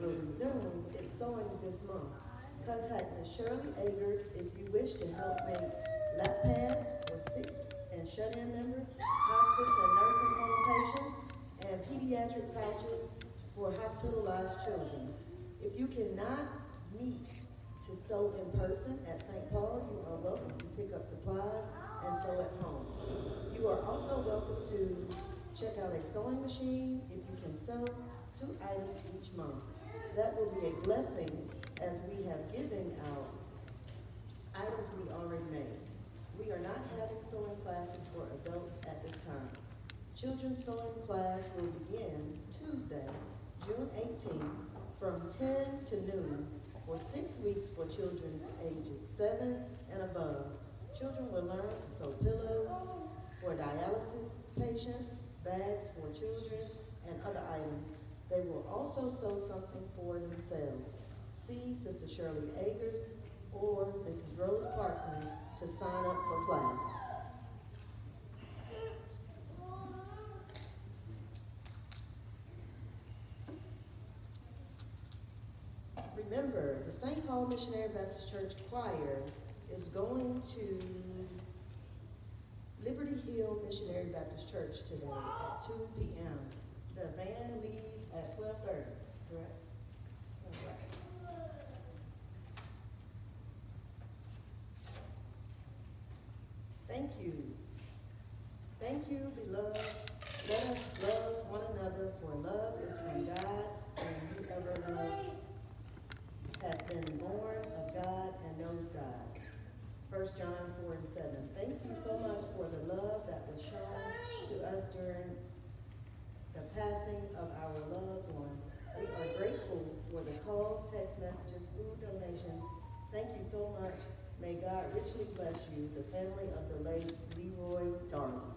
will resume its sewing this month. Contact Ms. Shirley Agers if you wish to help make lap pads for sick and shut-in members, hospice and nursing home patients, and pediatric pouches for hospitalized children. If you cannot meet to sew in person at St. Paul, you are welcome to pick up supplies and sew at home. You are also welcome to check out a sewing machine if you can sew two items each month. That will be a blessing as we have given out items we already made. We are not having sewing classes for adults at this time. Children's sewing class will begin Tuesday, June 18th, from 10 to noon for six weeks for children ages seven and above. Children will learn to sew pillows for dialysis patients, bags for children, and other items. They will also sew something for themselves. See Sister Shirley Agers or Mrs. Rose Parkman to sign up for class. Remember, the St. Paul Missionary Baptist Church Choir is going to Liberty Hill Missionary Baptist Church today at two P M. The van leaves at twelve thirty, correct? Right. Thank you. Thank you, beloved. Let us love one another, for love is from God, and whoever loves has been born of God and knows God. First John four and seven. Thank you so much for the love that was shown to us during passing of our loved one. We are grateful for the calls, text messages, food donations. Thank you so much. May God richly bless you, the family of the late Leroy Darling.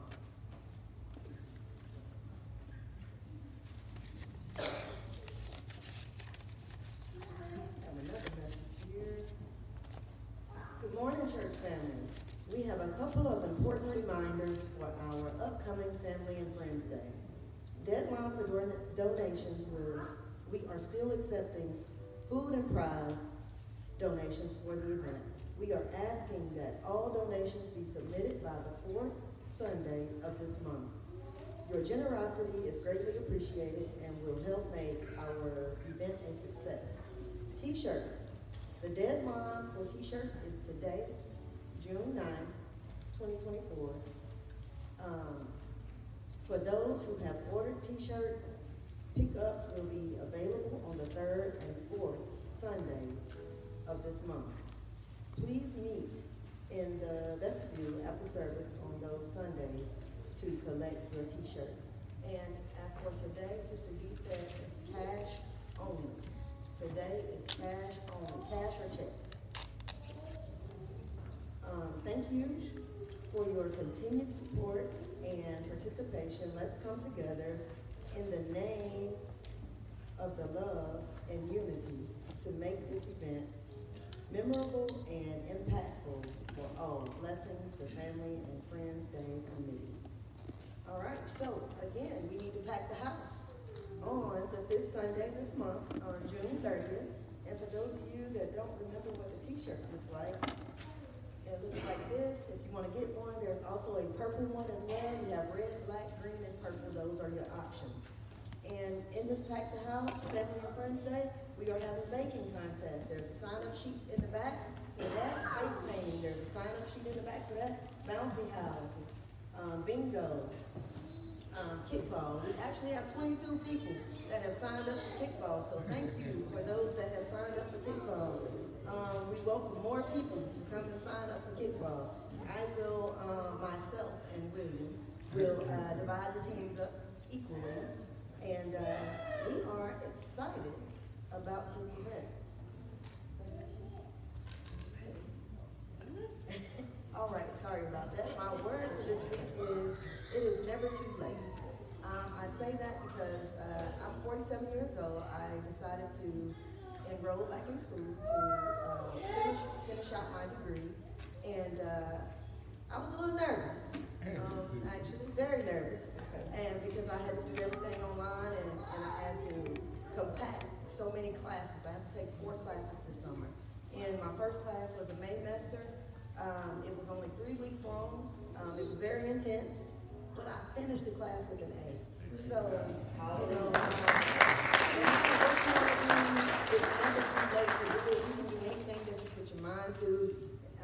Good morning, church family. We have a couple of important reminders for our upcoming Family and Friends Day. Deadline for donations will, we are still accepting food and prize donations for the event. We are asking that all donations be submitted by the fourth Sunday of this month. Your generosity is greatly appreciated and will help make our event a success. T-shirts. The deadline for t-shirts is today, June 9th, twenty twenty-four. Um, for those who have ordered t-shirts, pickup will be available on the third and fourth Sundays of this month. Please meet in the vestibule after service on those Sundays to collect your t-shirts. And as for today, Sister D said it's cash only. Today is cash only, cash or check. Um, thank you for your continued support and participation. Let's come together in the name of the love and unity to make this event memorable and impactful for all. Blessings, the Family and Friends Day Committee. All right, so again, we need to pack the house on the fifth Sunday this month, on June thirtieth. And for those of you that don't remember what the t-shirts look like, it looks like this. If you want to get one, there's also a purple one as well. You have red, black, green, and purple. Those are your options. And in this Pack the House Family and Friends Day, we are having baking contest. There's a sign-up sheet in the back for that. Face painting, there's a sign-up sheet in the back for that. Bouncy houses, um, bingo, um, kickball. We actually have twenty-two people that have signed up for kickball, so thank you for those that have signed up for kickball. Um, we welcome more people to come and sign up for kickball. I will, uh, myself and William will, uh, divide the teams up equally. And, uh, we are excited about this event. All right, sorry about that. My word for this week is, it is never too late. Um, I say that because, uh, I'm forty-seven years old. I decided to enroll back in school to, uh, finish, finish out my degree. And, uh, I was a little nervous, um, actually, very nervous. And because I had to do everything online and, and I had to compact so many classes. I had to take four classes this summer. And my first class was a Maymester. Um, it was only three weeks long. Um, it was very intense, but I finished the class with an A. So, you know, never too late. You can do anything that you put your mind to.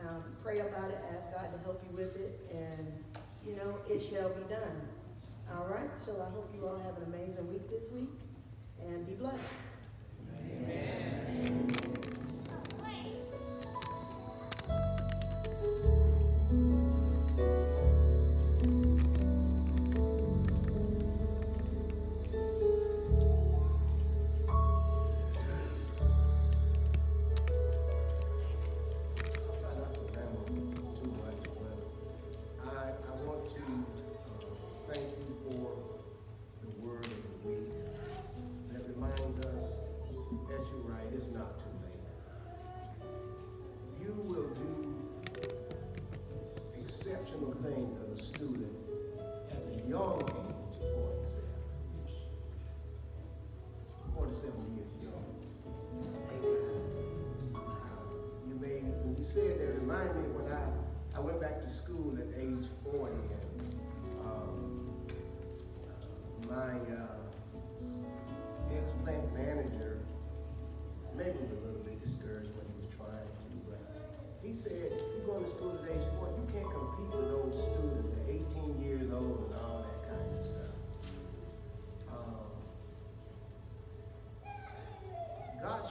Um, pray about it, ask God to help you with it, and, you know, it shall be done. All right, so I hope you all have an amazing week this week, and be blessed. Amen.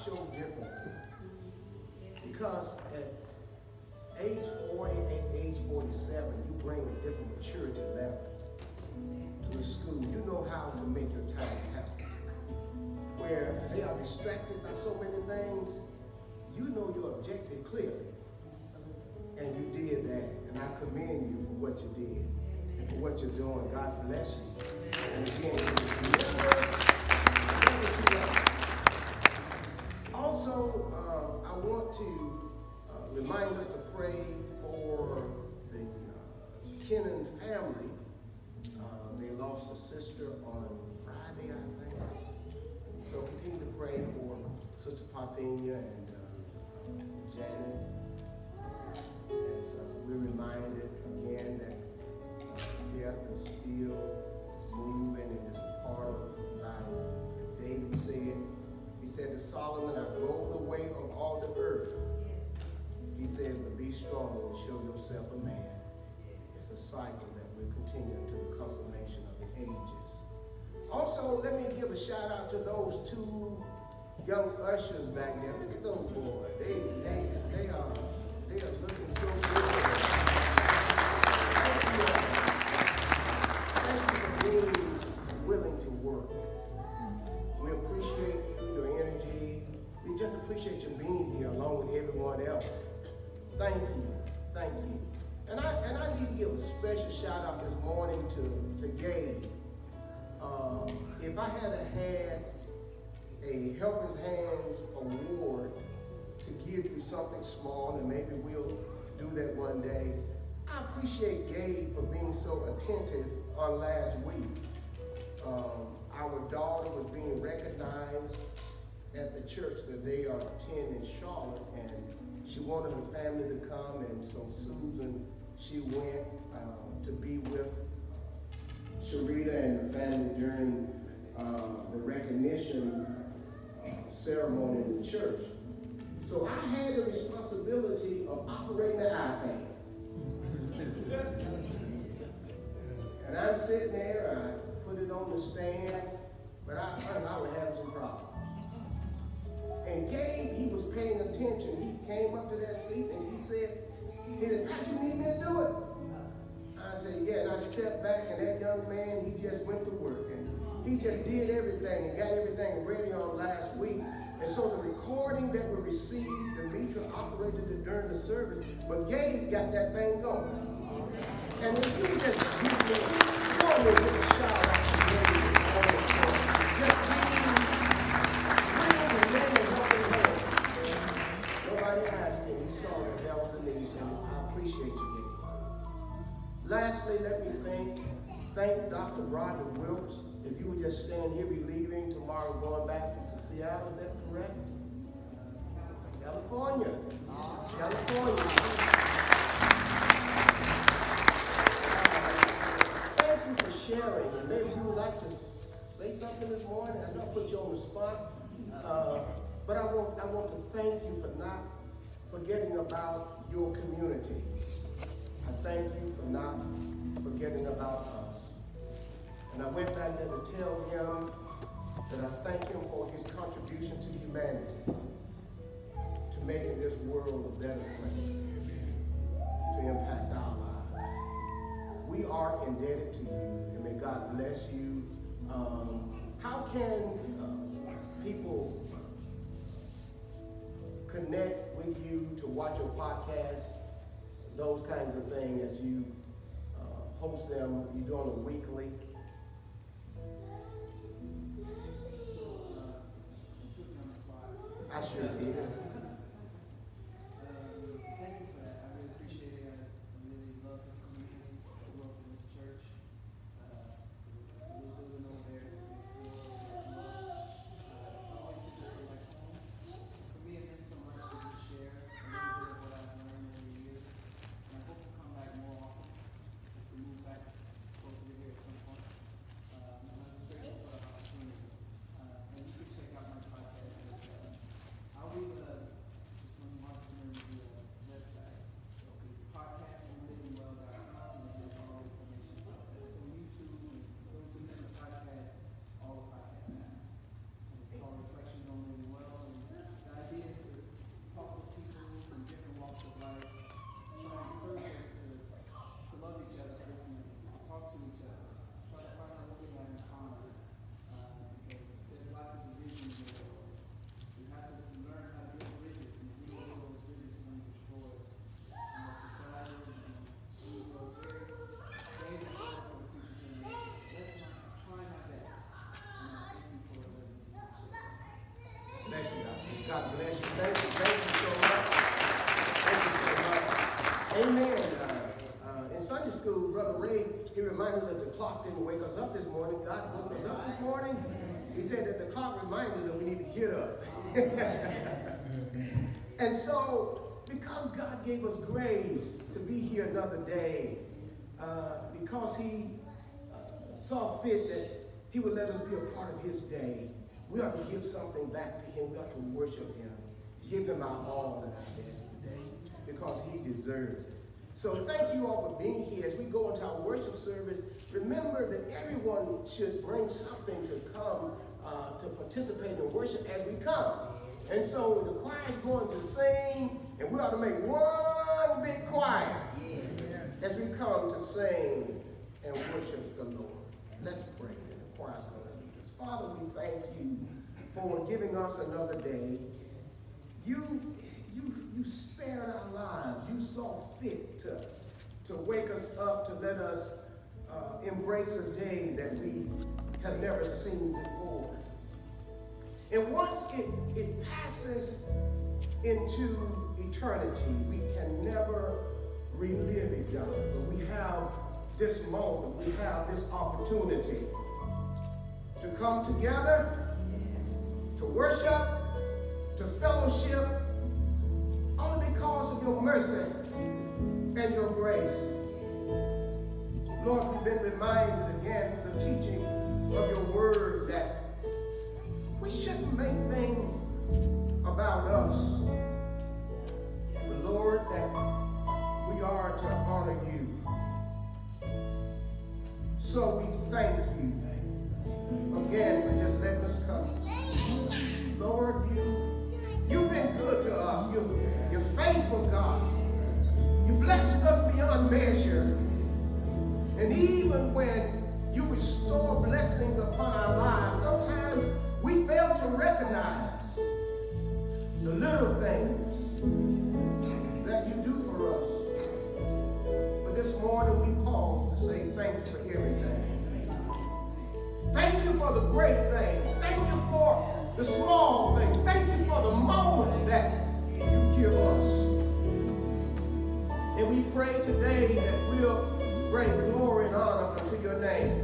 Show differently. Because at age 40 and age 47, you bring a different maturity level to the school. You know how to make your time count. Where they are distracted by so many things, you know your objective clearly. And you did that. And I commend you for what you did and for what you're doing. God bless you. And again, want to uh, remind us to pray for the uh, Kennan family. Uh, they lost a sister on Friday, I think. So continue to pray for Sister Parthenia and uh, Janet. As uh, we're reminded again that death is still moving and it's a part of life. David said, said to Solomon, I go the way of all the earth. He said, but be strong and show yourself a man. It's a cycle that will continue to the consummation of the ages. Also, let me give a shout out to those two young ushers back there. Look at those boys. They, they, they are they are looking so good. Thank you. Thank you for being willing to work. We appreciate you just appreciate you being here along with everyone else. Thank you. Thank you. And I, and I need to give a special shout out this morning to, to Gabe. Uh, if I had had a Helping Hands award to give you something small, and maybe we'll do that one day, I appreciate Gabe for being so attentive on last week. Um, our daughter was being recognized at the church that they are attending in Charlotte, and she wanted her family to come, and so Susan, she went uh, to be with Sharita and her family during uh, the recognition uh, ceremony in the church. So I had the responsibility of operating the iPad. and I'm sitting there, I put it on the stand, but I, I was having some problems. And Gabe, he was paying attention. He came up to that seat and he said, he said, Pastor, you need me to do it? I said, yeah. And I stepped back and that young man, he just went to work. And he just did everything and got everything ready on last week. And so the recording that we received, Demetra operated it during the service, but Gabe got that thing going. And if you just give me, go ahead and give a shout out to Gabe. Lastly, let me thank, thank Dr. Roger Wilkes. If you would just stand here, be leaving tomorrow, going back to Seattle, is that correct? California. California. Thank you for sharing, and maybe you would like to say something this morning. I I put you on the spot, uh, but I want, I want to thank you for not forgetting about your community. I thank you for not forgetting about us. And I went back there to tell him that I thank him for his contribution to humanity, to making this world a better place, to impact our lives. We are indebted to you, and may God bless you. Um, how can uh, people connect with you to watch your podcast, those kinds of things as you host them? You doing a weekly? I sure did. Um, thank you for that. I really appreciate it. I really love this community. I love this church. Uh, we're building over there. It's still, uh, it's always been like home. For me, it meant so much to just share a little bit of what I've learned over the years. And I hope to come back more often. If we move back closer to here at some point. Um, and I'm just grateful for the opportunity. Uh, and you can check out my podcast. at, uh, I'll leave uh, just one mark in the uh, website. So it's podcastinglivingwell.com and there's all the information about that. So YouTube and those who listen to podcasts, all the podcast apps. And it's called Reflections on Living Well. And the idea is to talk with people from different walks of life, try to encourage us to, to love each other ultimately, to talk to each other, try to find out what we have in common. Uh, because there's lots of divisions in the world. We have to learn how to get bridges, and if we don't build those bridges, we're going to destroy our society, and we will very, very difficult for the future generations. Let's not, I'm trying my best, and I thank you for letting me. Bless you, Doctor. God bless you. Thank you. Thank you so much. Thank you so much. Amen. Uh, uh, in Sunday school, Brother Ray, he reminded us that the clock didn't wake us up this morning. God woke us up this morning. He said that the clock reminded us that we need to get up. and so, because God gave us grace to be here another day, uh, because he uh, saw fit that he would let us be a part of his day, we ought to give something back to him. We ought to worship him. Give him our all and our best today because he deserves it. So thank you all for being here. As we go into our worship service, remember that everyone should bring something to come uh, to participate in the worship as we come. And so the choir is going to sing, and we ought to make one big choir as we come to sing and worship the Lord. Let's pray, and the choir Father, we thank you for giving us another day. You, you, you spared our lives. You saw fit to, to wake us up, to let us uh, embrace a day that we have never seen before. And once it, it passes into eternity, we can never relive it, God. But we have this moment, we have this opportunity to come together, to worship, to fellowship, only because of your mercy and your grace. Lord, we've been reminded again of the teaching of your word that we shouldn't make things about us. But Lord, that we are to honor you. So we thank you again for just letting us come. Lord, you, you've been good to us. You, you're faithful, God. You blessed us beyond measure. And even when you restore blessings upon our lives, sometimes we fail to recognize the little things that you do for us. But this morning we pause to say thank you for everything. Thank you for the great things. Thank you for the small things. Thank you for the moments that you give us. And we pray today that we'll bring glory and honor unto your name.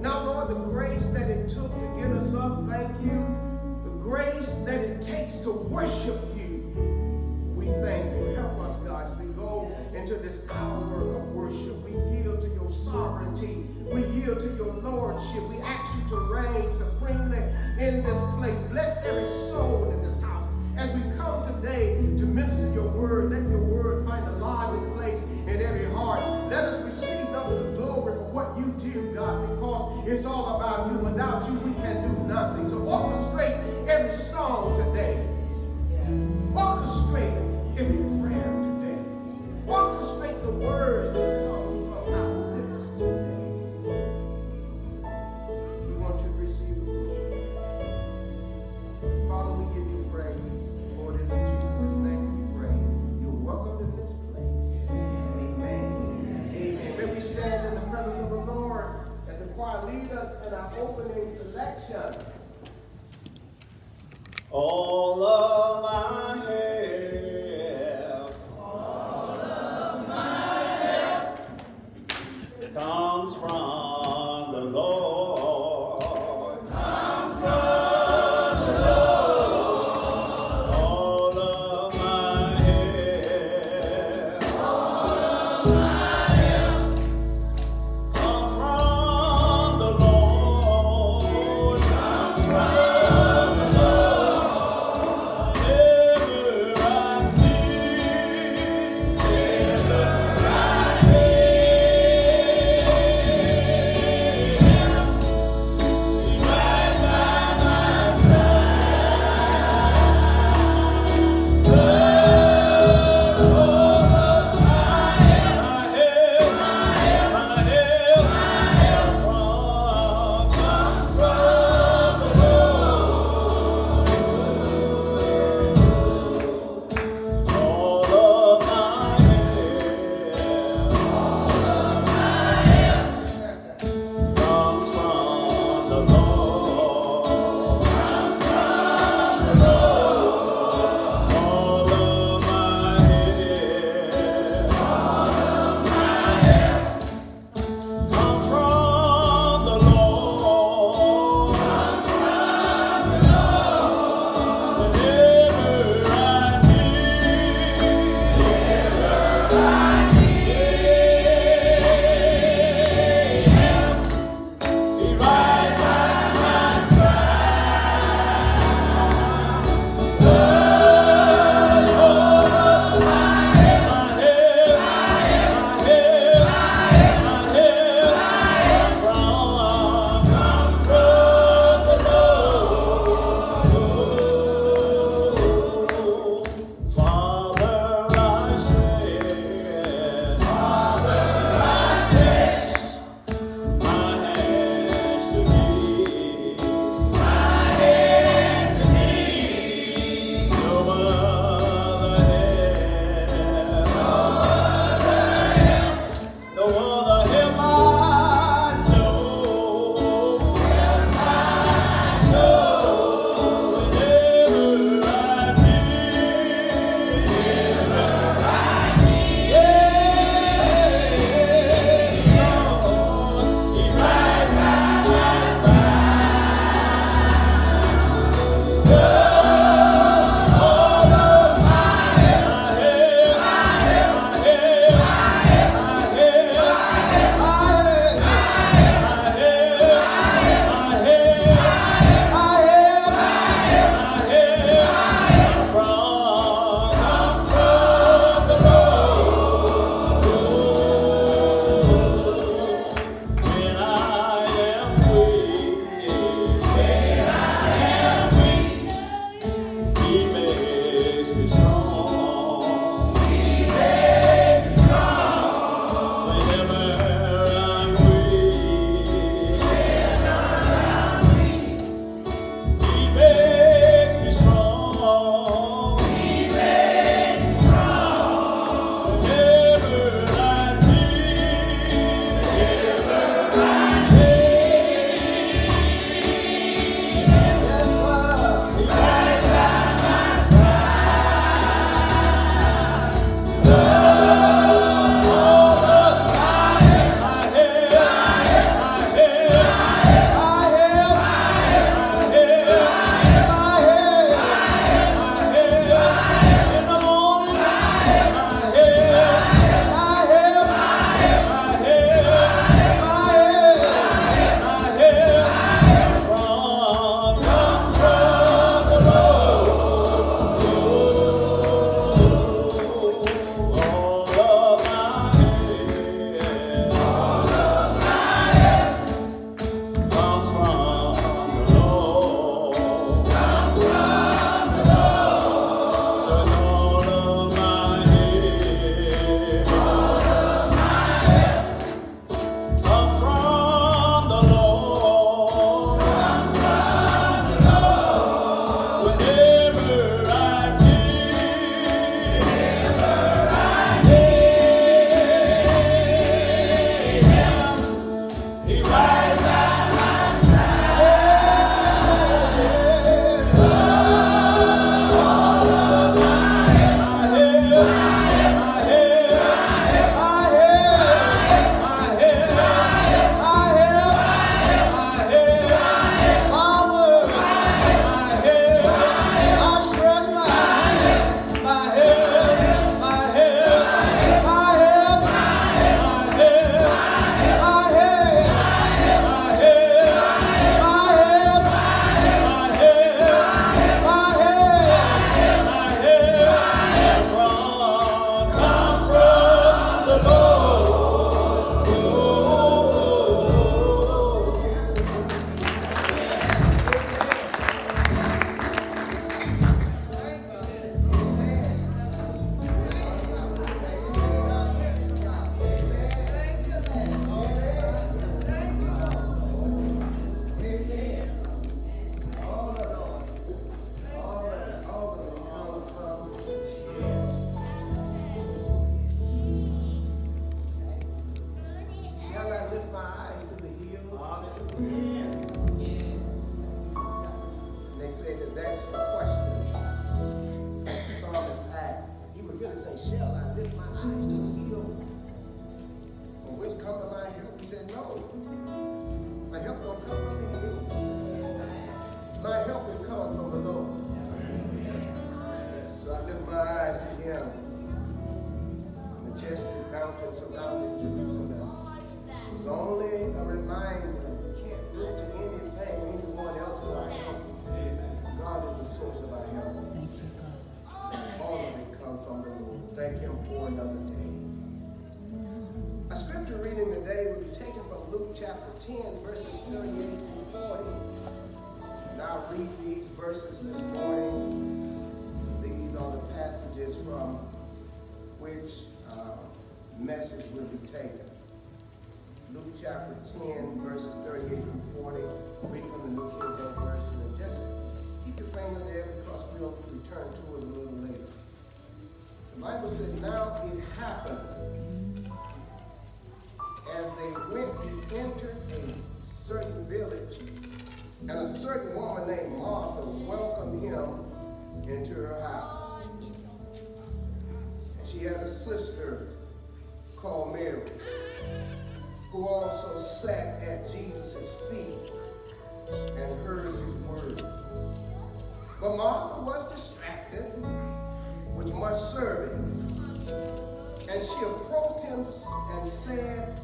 Now, Lord, the grace that it took to get us up, thank you. The grace that it takes to worship you. We thank you. Help us, God, into this hour of worship. We yield to your sovereignty. We yield to your lordship. We ask you to reign supremely in this place. Bless every soul in this house. As we come today to minister your word, let your word find a lodging place in every heart. Let us receive under the glory for what you do, God, because it's all about you. Without you, we can do nothing. So orchestrate every song today. Orchestrate every prayer today. Orchestrate the words that come from our lips today. We want you to receive the glory. Father, we give you praise. For it is in Jesus' name we pray. You're welcome in this place. Amen. Amen. May we stand in the presence of the Lord as the choir lead us in our opening selection. All of my help, Read these verses this morning. These are the passages from which uh, message will be taken. Luke chapter 10, verses 38 through 40. Reading from the New King James Version. And just keep your finger there because we'll return to it a little later. The Bible said, Now it happened as they went, he entered a certain village, and a certain woman named Martha welcomed him into her house. And she had a sister called Mary, who also sat at Jesus' feet and heard his word. But Martha was distracted with much serving. And she approached him and said,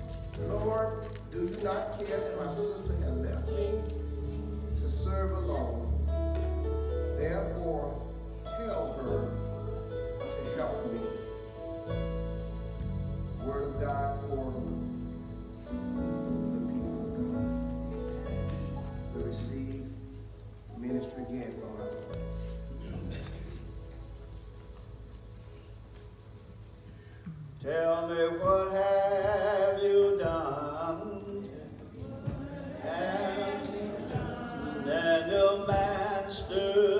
Lord, do you not care that my sister has left me to serve alone? Therefore, tell her to help me. Word of God for the people of God. We receive ministry again from our Lord. Tell me what have then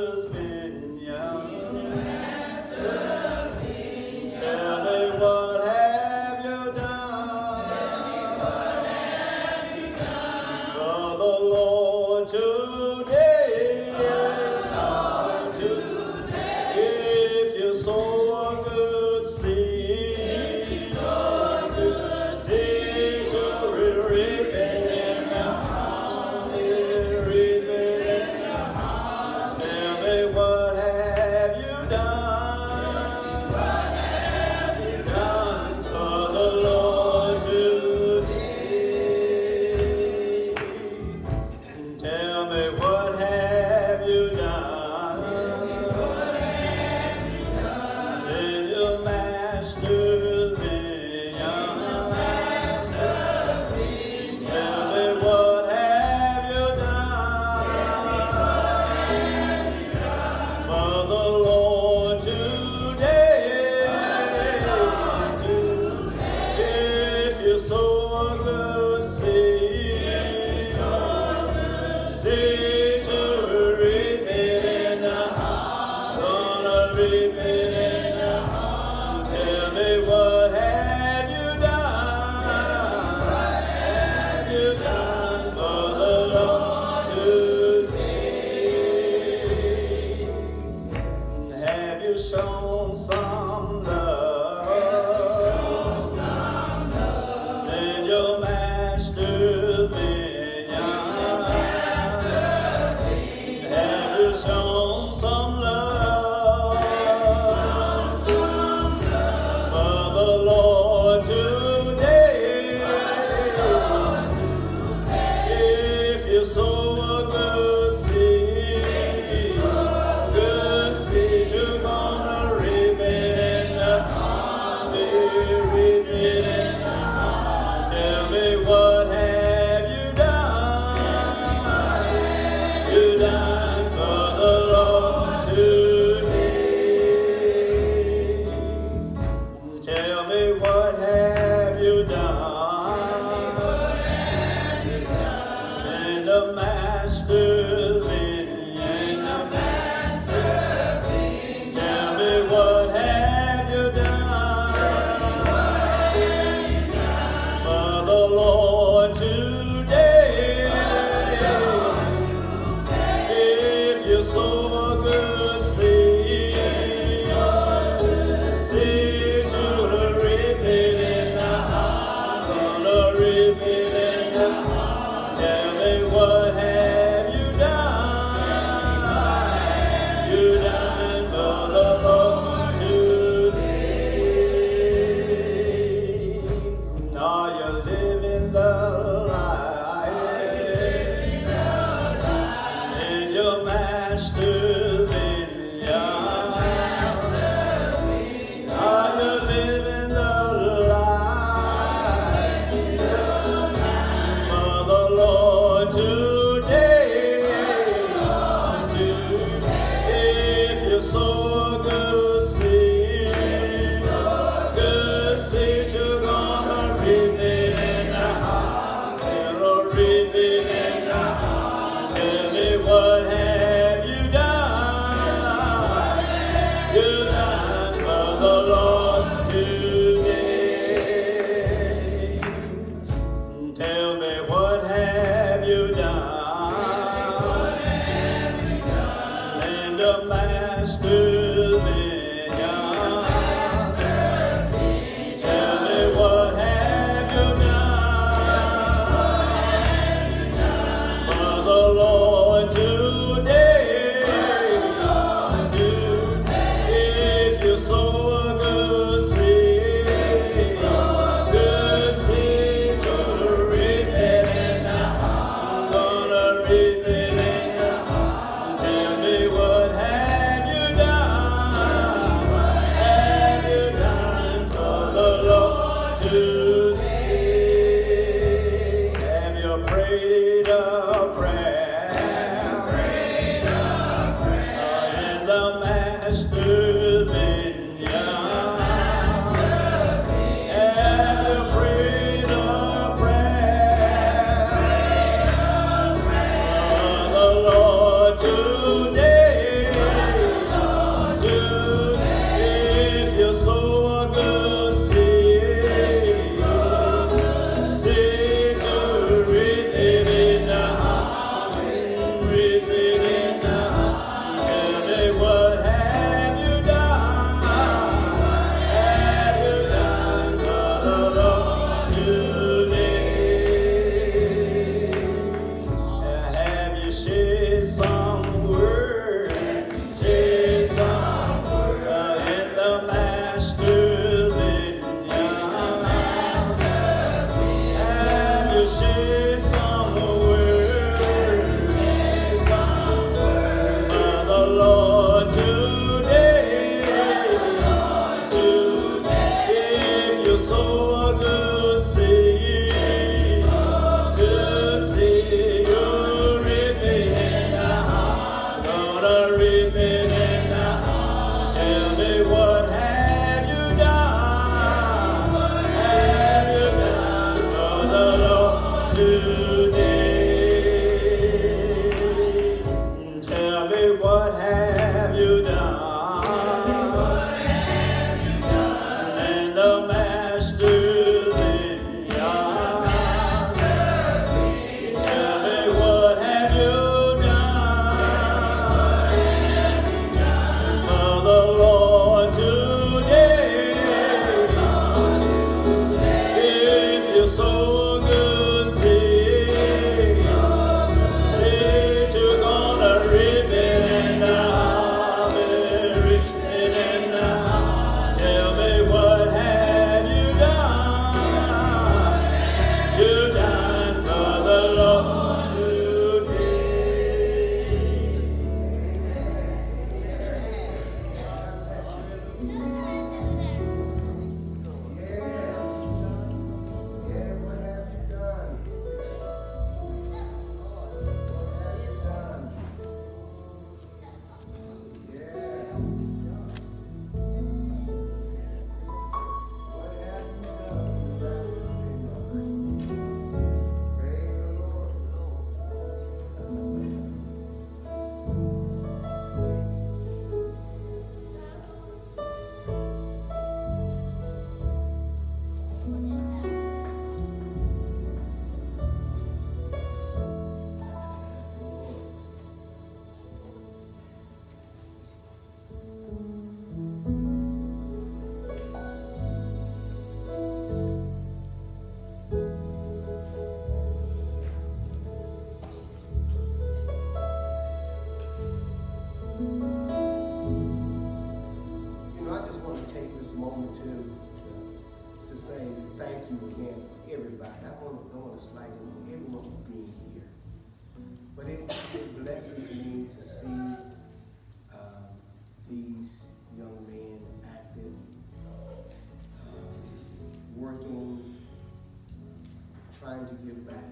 trying to give back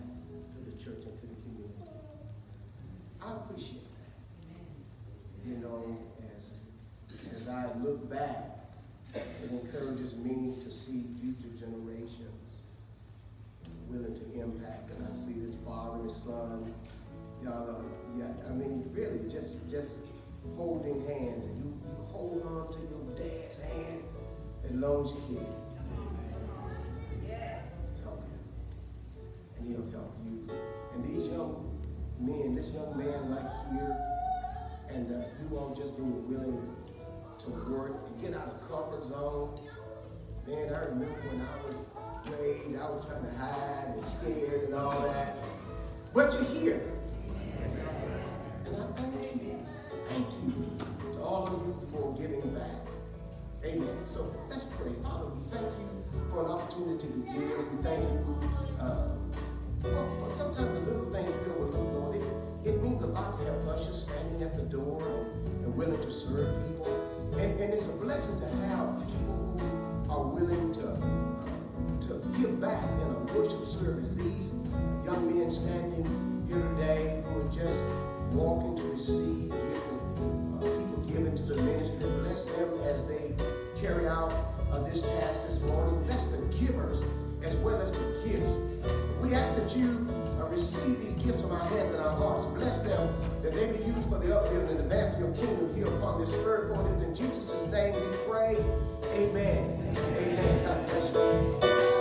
to the church and to the community. I appreciate it. advance your kingdom here upon this earth. For it is in Jesus' name we pray. Amen. Amen. God bless you.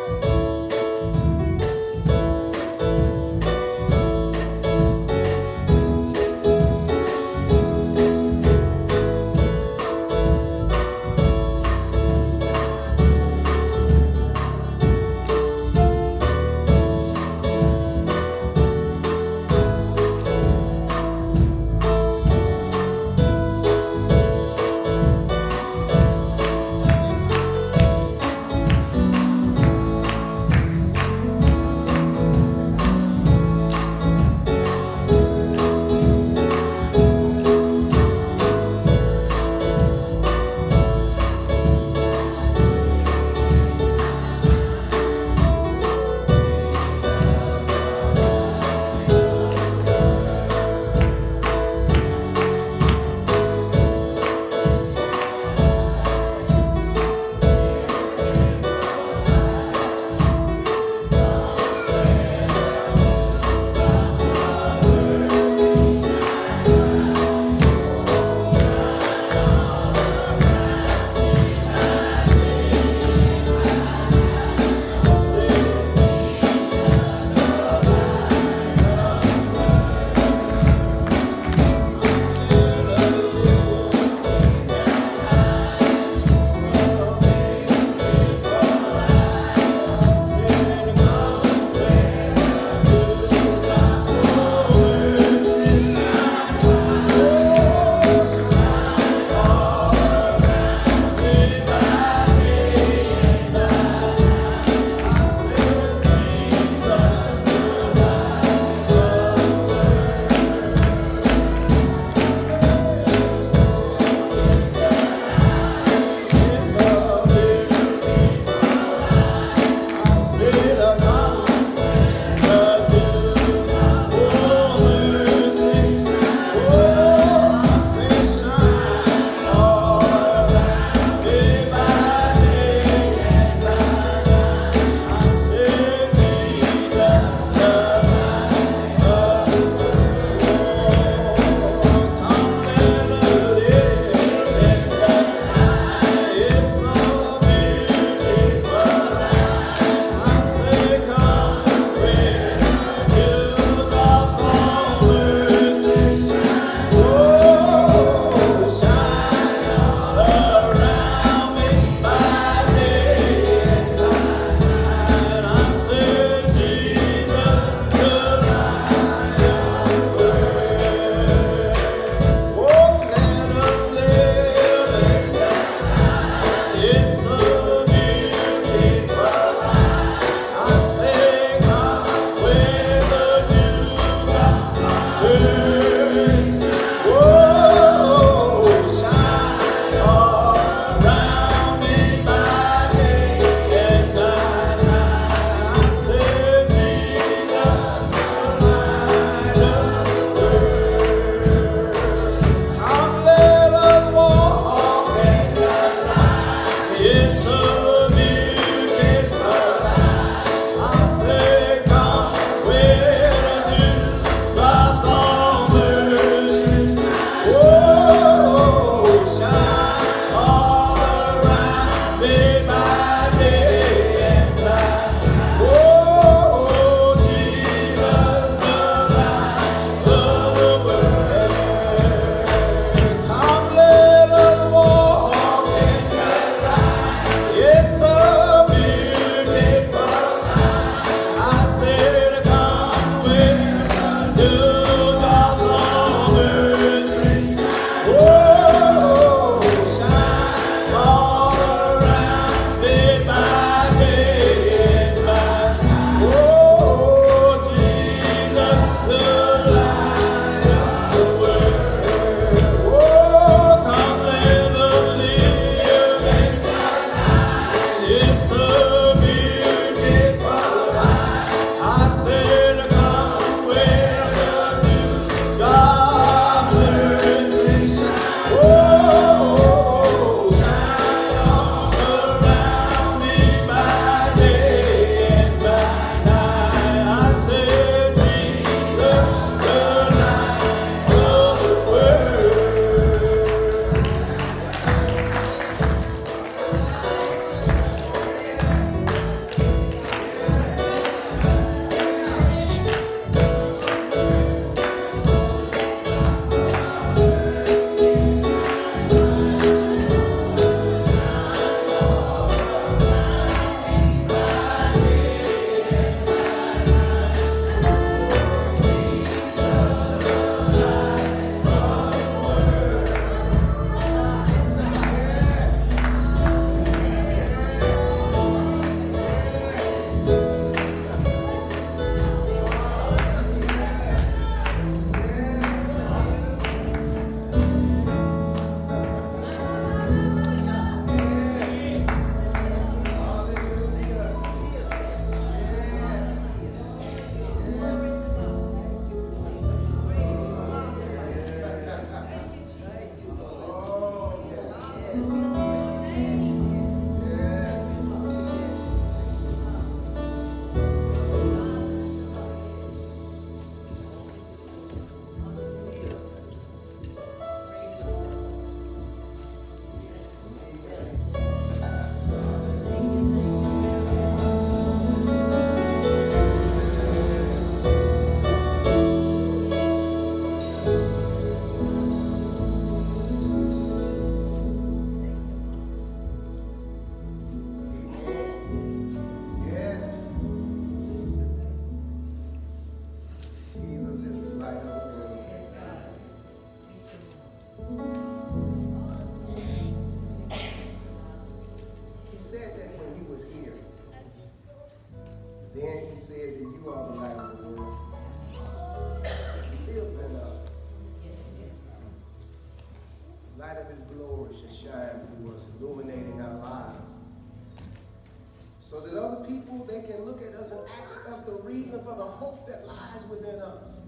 And ask us the reason for the hope that lies within us.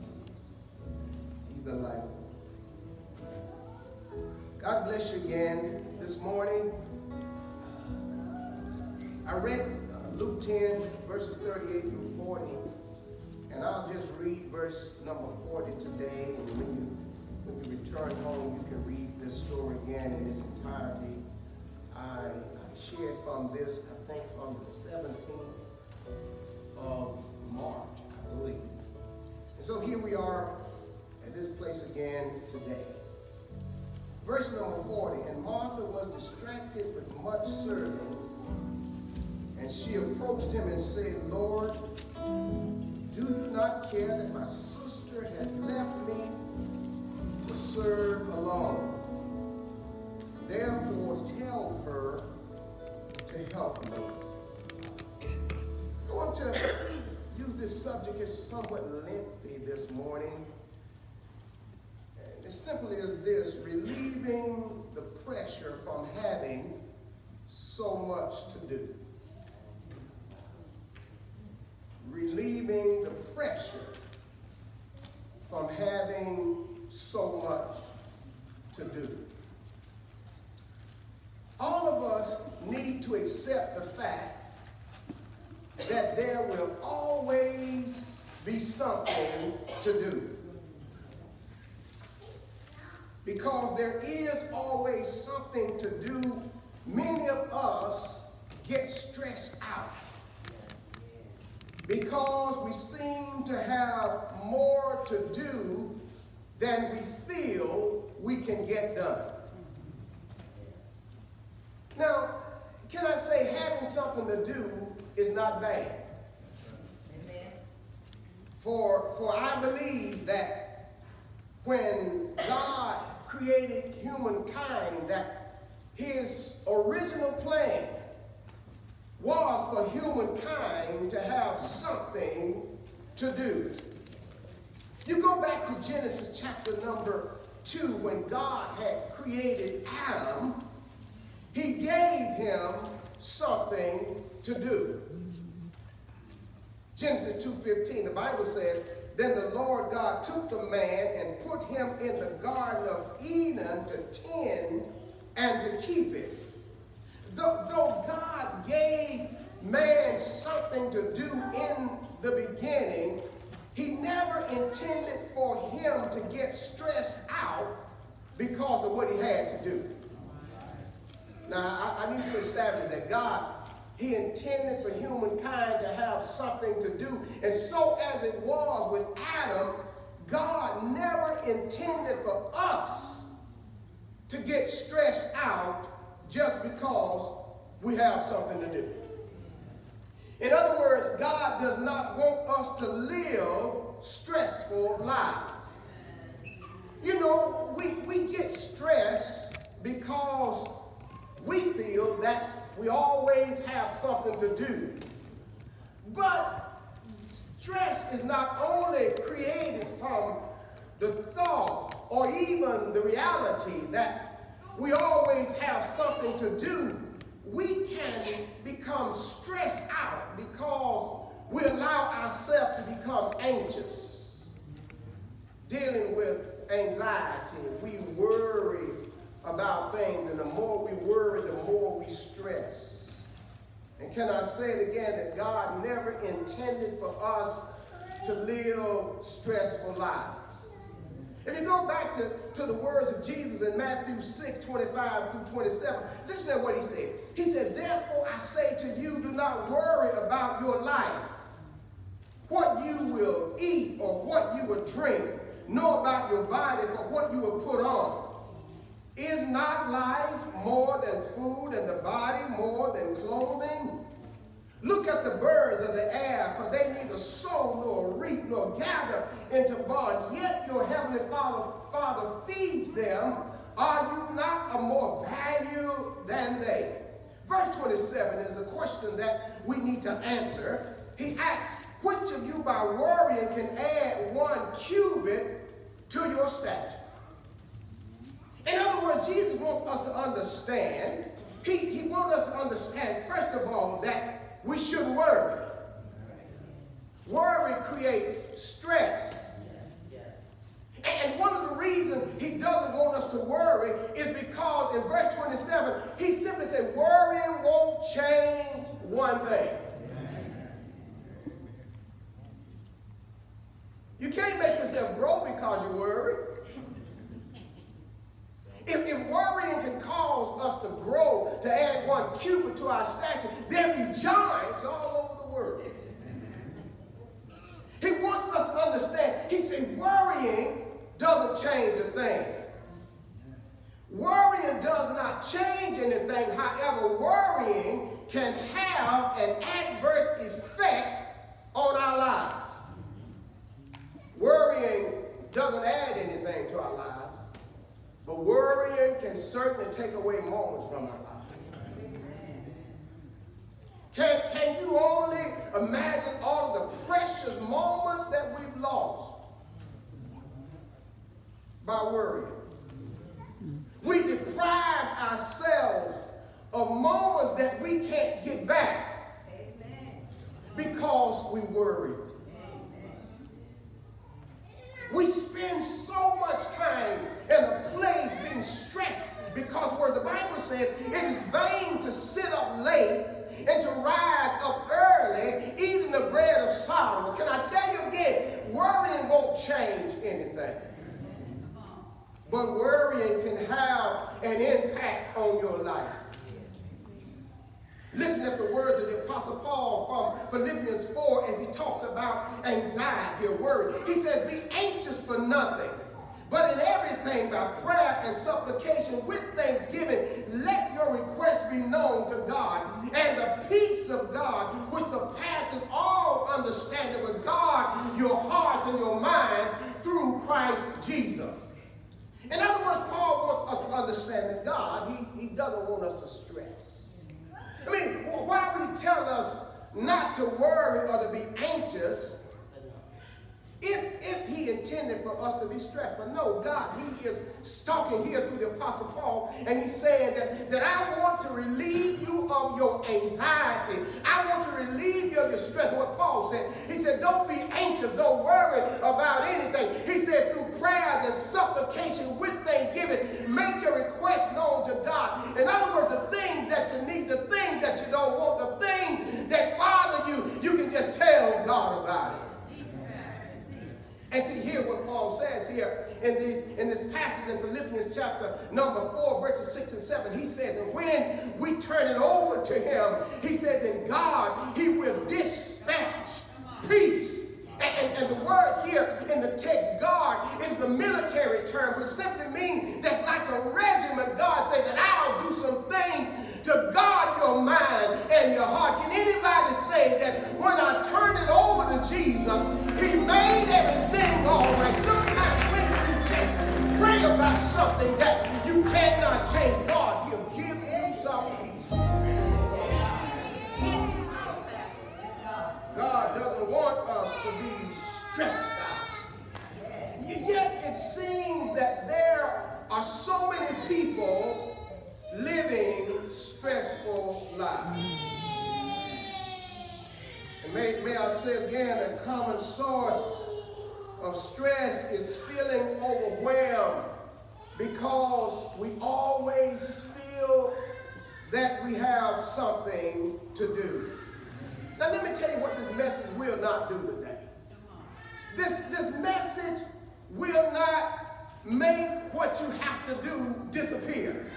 He's the light. God bless you again this morning. I read uh, Luke 10, verses 38 through 40, and I'll just read verse number 40 today. And when you, when you return home, you can read this story again in its entirety. I, I shared from this, I think, on the 17th of March, I believe. And so here we are at this place again today. Verse number 40, and Martha was distracted with much serving, and she approached him and said, Lord, do you not care that my sister has left me to serve alone? Therefore tell her to help me. I want to use this subject as somewhat lengthy this morning. And as simply as this, relieving the pressure from having so much to do. Relieving the pressure from having so much to do. All of us need to accept the fact that there will always be something to do. Because there is always something to do, many of us get stressed out. Because we seem to have more to do than we feel we can get done. Now, can I say having something to do is not bad? Amen. For, for I believe that when God created humankind, that his original plan was for humankind to have something to do. You go back to Genesis chapter number 2 when God had created Adam he gave him something to do. Genesis 2.15, the Bible says, Then the Lord God took the man and put him in the Garden of Eden to tend and to keep it. Though, though God gave man something to do in the beginning, he never intended for him to get stressed out because of what he had to do. Now, I, I, need to establish that God, He intended for humankind to have something to do. And so as it was with Adam, God never intended for us to get stressed out just because we have something to do. In other words, God does not want us to live stressful lives. You know, we, we get stressed because we feel that we always have something to do. But stress is not only created from the thought or even the reality that we always have something to do. We can become stressed out because we allow ourselves to become anxious, dealing with anxiety. We worry about things, and the more we worry, the more we stress. And can I say it again that God never intended for us to live stressful lives? If you go back to, to the words of Jesus in Matthew 6, 25 through 27, listen to what he said. He said, Therefore I say to you, do not worry about your life, what you will eat or what you will drink, nor about your body for what you will put on. Is not life more than food and the body more than clothing? Look at the birds of the air, for they neither sow nor reap nor gather into barn, yet your heavenly Father, Father feeds them. Are you not of more value than they? Verse 27 is a question that we need to answer. He asks, which of you by worrying can add one cubit to your stature? In other words, Jesus wants us to understand, he, he wants us to understand, first of all, that we should worry. Worry creates stress. And one of the reasons he doesn't want us to worry is because in verse 27, he simply said, worrying won't change one thing. You can't make yourself grow because you worry. If, if worrying can cause us to grow, to add one cubit to our stature, there'll be giants all over the world. He wants us to understand. He said worrying doesn't change a thing. Worrying does not change anything. However, worrying can have an adverse effect on our lives. Worrying doesn't add anything to our lives, but worrying can certainly take away moments from our lives. Can, can you only imagine all of the precious moments that we've lost by worrying? We deprive ourselves of moments that we can't get back because we worry. We spend so much time in a place being stressed because where the Bible says it is vain to sit up late and to rise up early eating the bread of sorrow. Can I tell you again, worrying won't change anything. But worrying can have an impact on your life. Listen at the words of the Apostle Paul from Philippians 4 as he talks about anxiety or worry. He says, Be anxious for nothing, but in everything by prayer and supplication with thanksgiving, let your requests be known to God. And the peace of God, which surpasses all understanding, will guard your hearts and your minds through Christ Jesus. In other words, Paul wants us to understand that God, he, he doesn't want us to stress. I mean, why would he tell us not to worry or to be anxious if, if he intended for us to be stressed? But no, God, he is talking here through the Apostle Paul, and he's saying that, that I want to relieve you of your anxiety. I want to relieve you of your stress. What Paul said, he said, don't be anxious, don't worry about anything. He said, through prayers and supplication with thanksgiving, make your request known to God. In other words, the things that you need, the things that you don't want, the things that bother you, you can just tell God about it. And see here what Paul says here in this, in this passage in Philippians chapter number 4, verses 6 and 7. He says, and when we turn it over to him, he said, then God, he will dispatch peace. And, and, and, the word here in the text, guard, is a military term, which simply means that like a regiment, God says that I'll do some things to guard your mind and your heart. Can anybody say that when I turn it over to Jesus, he made everything all right? Sometimes when you can pray about something that you cannot change, God, he'll give you some peace. God doesn't want us stressed out. Yet it seems that there are so many people living stressful lives. And may, may I say again, a common source of stress is feeling overwhelmed because we always feel that we have something to do. Now let me tell you what this message will not do today. This, this message will not make what you have to do disappear.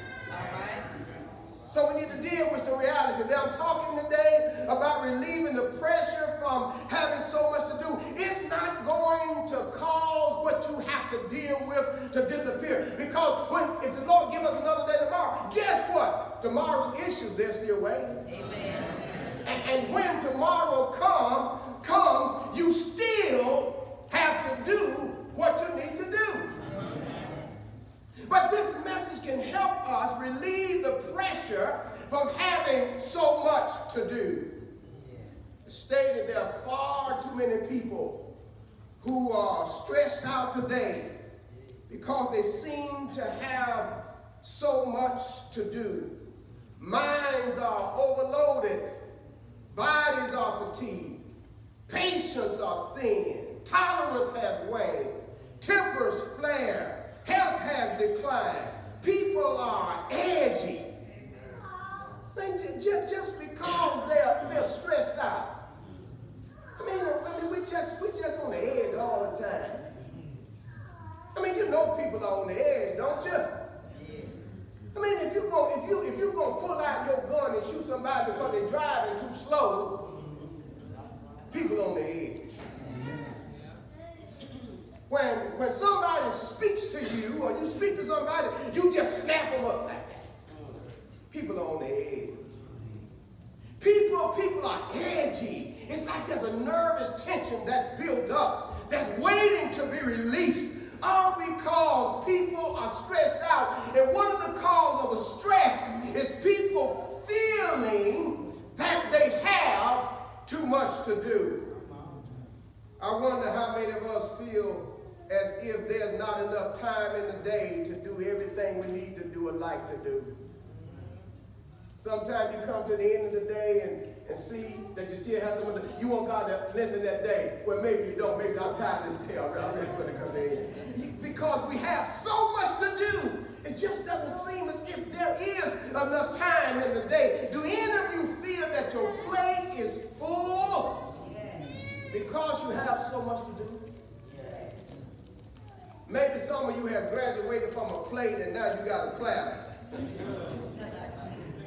So we need to deal with some reality. I'm talking today about relieving the pressure from having so much to do. It's not going to cause what you have to deal with to disappear. Because when if the Lord give us another day tomorrow, guess what? Tomorrow's issues, they're still waiting. Amen. And, and when tomorrow come, comes, you still have to do what you need to do. But this message can help us relieve the pressure from having so much to do. stated there are far too many people who are stressed out today because they seem to have so much to do. Minds are overloaded, bodies are fatigued, patience are thin, tolerance has waned, tempers flare, health has declined, people are edgy. Man, just, just because they're, they're stressed out. I mean, I mean, we just we just on the edge all the time. I mean, you know people are on the edge, don't you? I mean, if you go, if you if you gonna pull out your gun and shoot somebody because they're driving too slow, people on the edge. When when somebody speaks to you or you speak to somebody, you just snap them up like that. People are on the edge. People, people are edgy. It's like there's a nervous tension that's built up, that's waiting to be released. All because people are stressed out. And one of the causes of the stress is people feeling that they have too much to do. I wonder how many of us feel as if there's not enough time in the day to do everything we need to do and like to do. Sometimes you come to the end of the day and, and see that you still have some of the, you want God to lengthen that day. Well, maybe you don't. Maybe I'm tired of this tail. I'm ready for to come in. Because we have so much to do. It just doesn't seem as if there is enough time in the day. Do any of you feel that your plate is full because you have so much to do? Maybe some of you have graduated from a plate and now you got a platter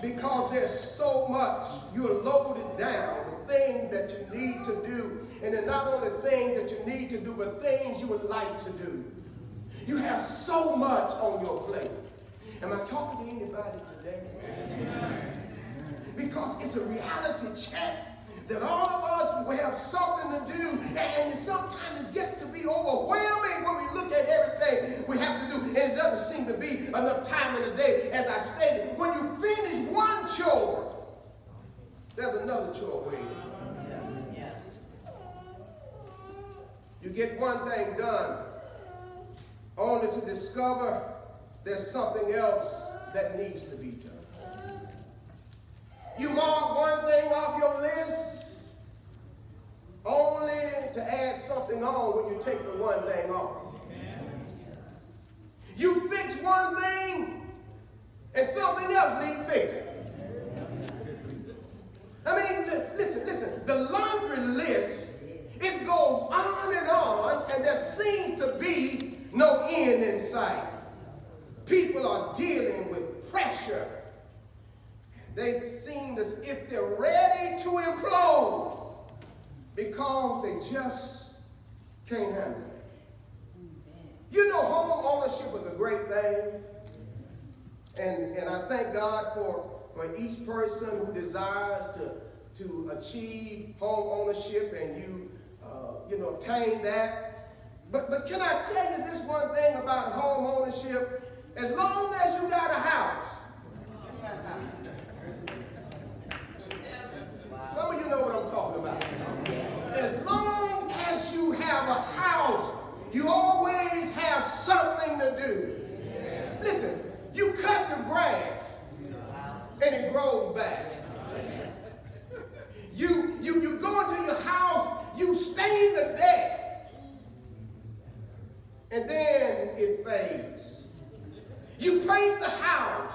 because there's so much you're loaded down with things that you need to do. And they're not only things that you need to do, but things you would like to do. You have so much on your plate. Am I talking to anybody today? Because it's a reality check that all of us will have something to do, and, sometimes it gets to be overwhelming when we look at everything we have to do, and it doesn't seem to be enough time in the day. As I stated, when you finish one chore, there's another chore waiting. You get one thing done, only to discover there's something else that needs to be done. You mark one thing off your list, only to add something on when you take the one thing off. You fix one thing, and something else needs fixing. I mean, listen, listen, the laundry list, it goes on and on, and there seems to be no end in sight. People are dealing with pressure. They seem as if they're ready to implode because they just can't handle it. You know, home ownership is a great thing. And, and I thank God for, for each person who desires to, to achieve home ownership and you, uh, you know, obtain that. But, but can I tell you this one thing about home ownership? As long as you got a house, some of you know what I'm talking about. As long as you have a house, you always have something to do. Listen, the grass and it grows back. You, you, you go into your house, you stain the deck, and then it fades. You paint the house,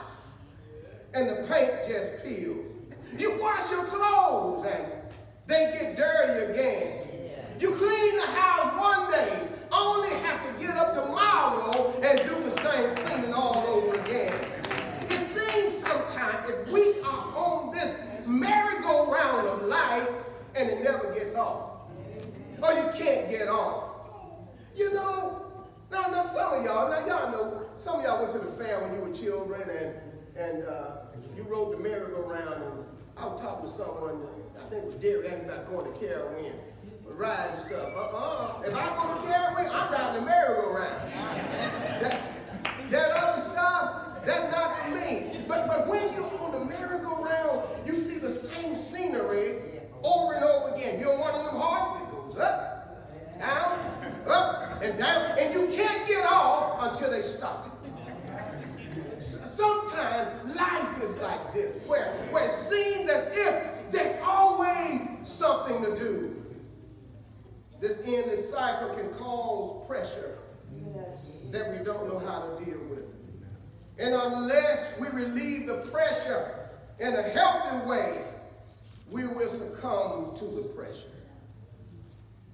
and the paint just peels. You wash your clothes, and they get dirty again. You clean the house one day, only have to get up tomorrow and do the same cleaning all over again. Sometimes if we are on this merry-go-round of life and it never gets off, or you can't get off. You know, now, now some of y'all, now y'all know, some of y'all went to the fair when you were children and, and uh, you rode the merry-go-round and I was talking to someone, I think it was Derek, asking about going to Carowinds, riding stuff. Uh-uh. If I go to Carowinds, I'm riding the merry-go-round. That, that other stuff, that's not for me. But, but when you're on the merry-go-round, you see the same scenery over and over again. You're one of them horses that goes up, down, up, and down, and you can't get off until they stop. Sometimes life is like this, where, where it seems as if there's always something to do. This endless cycle can cause pressure that we don't know how to deal with. And unless we relieve the pressure in a healthy way, we will succumb to the pressure.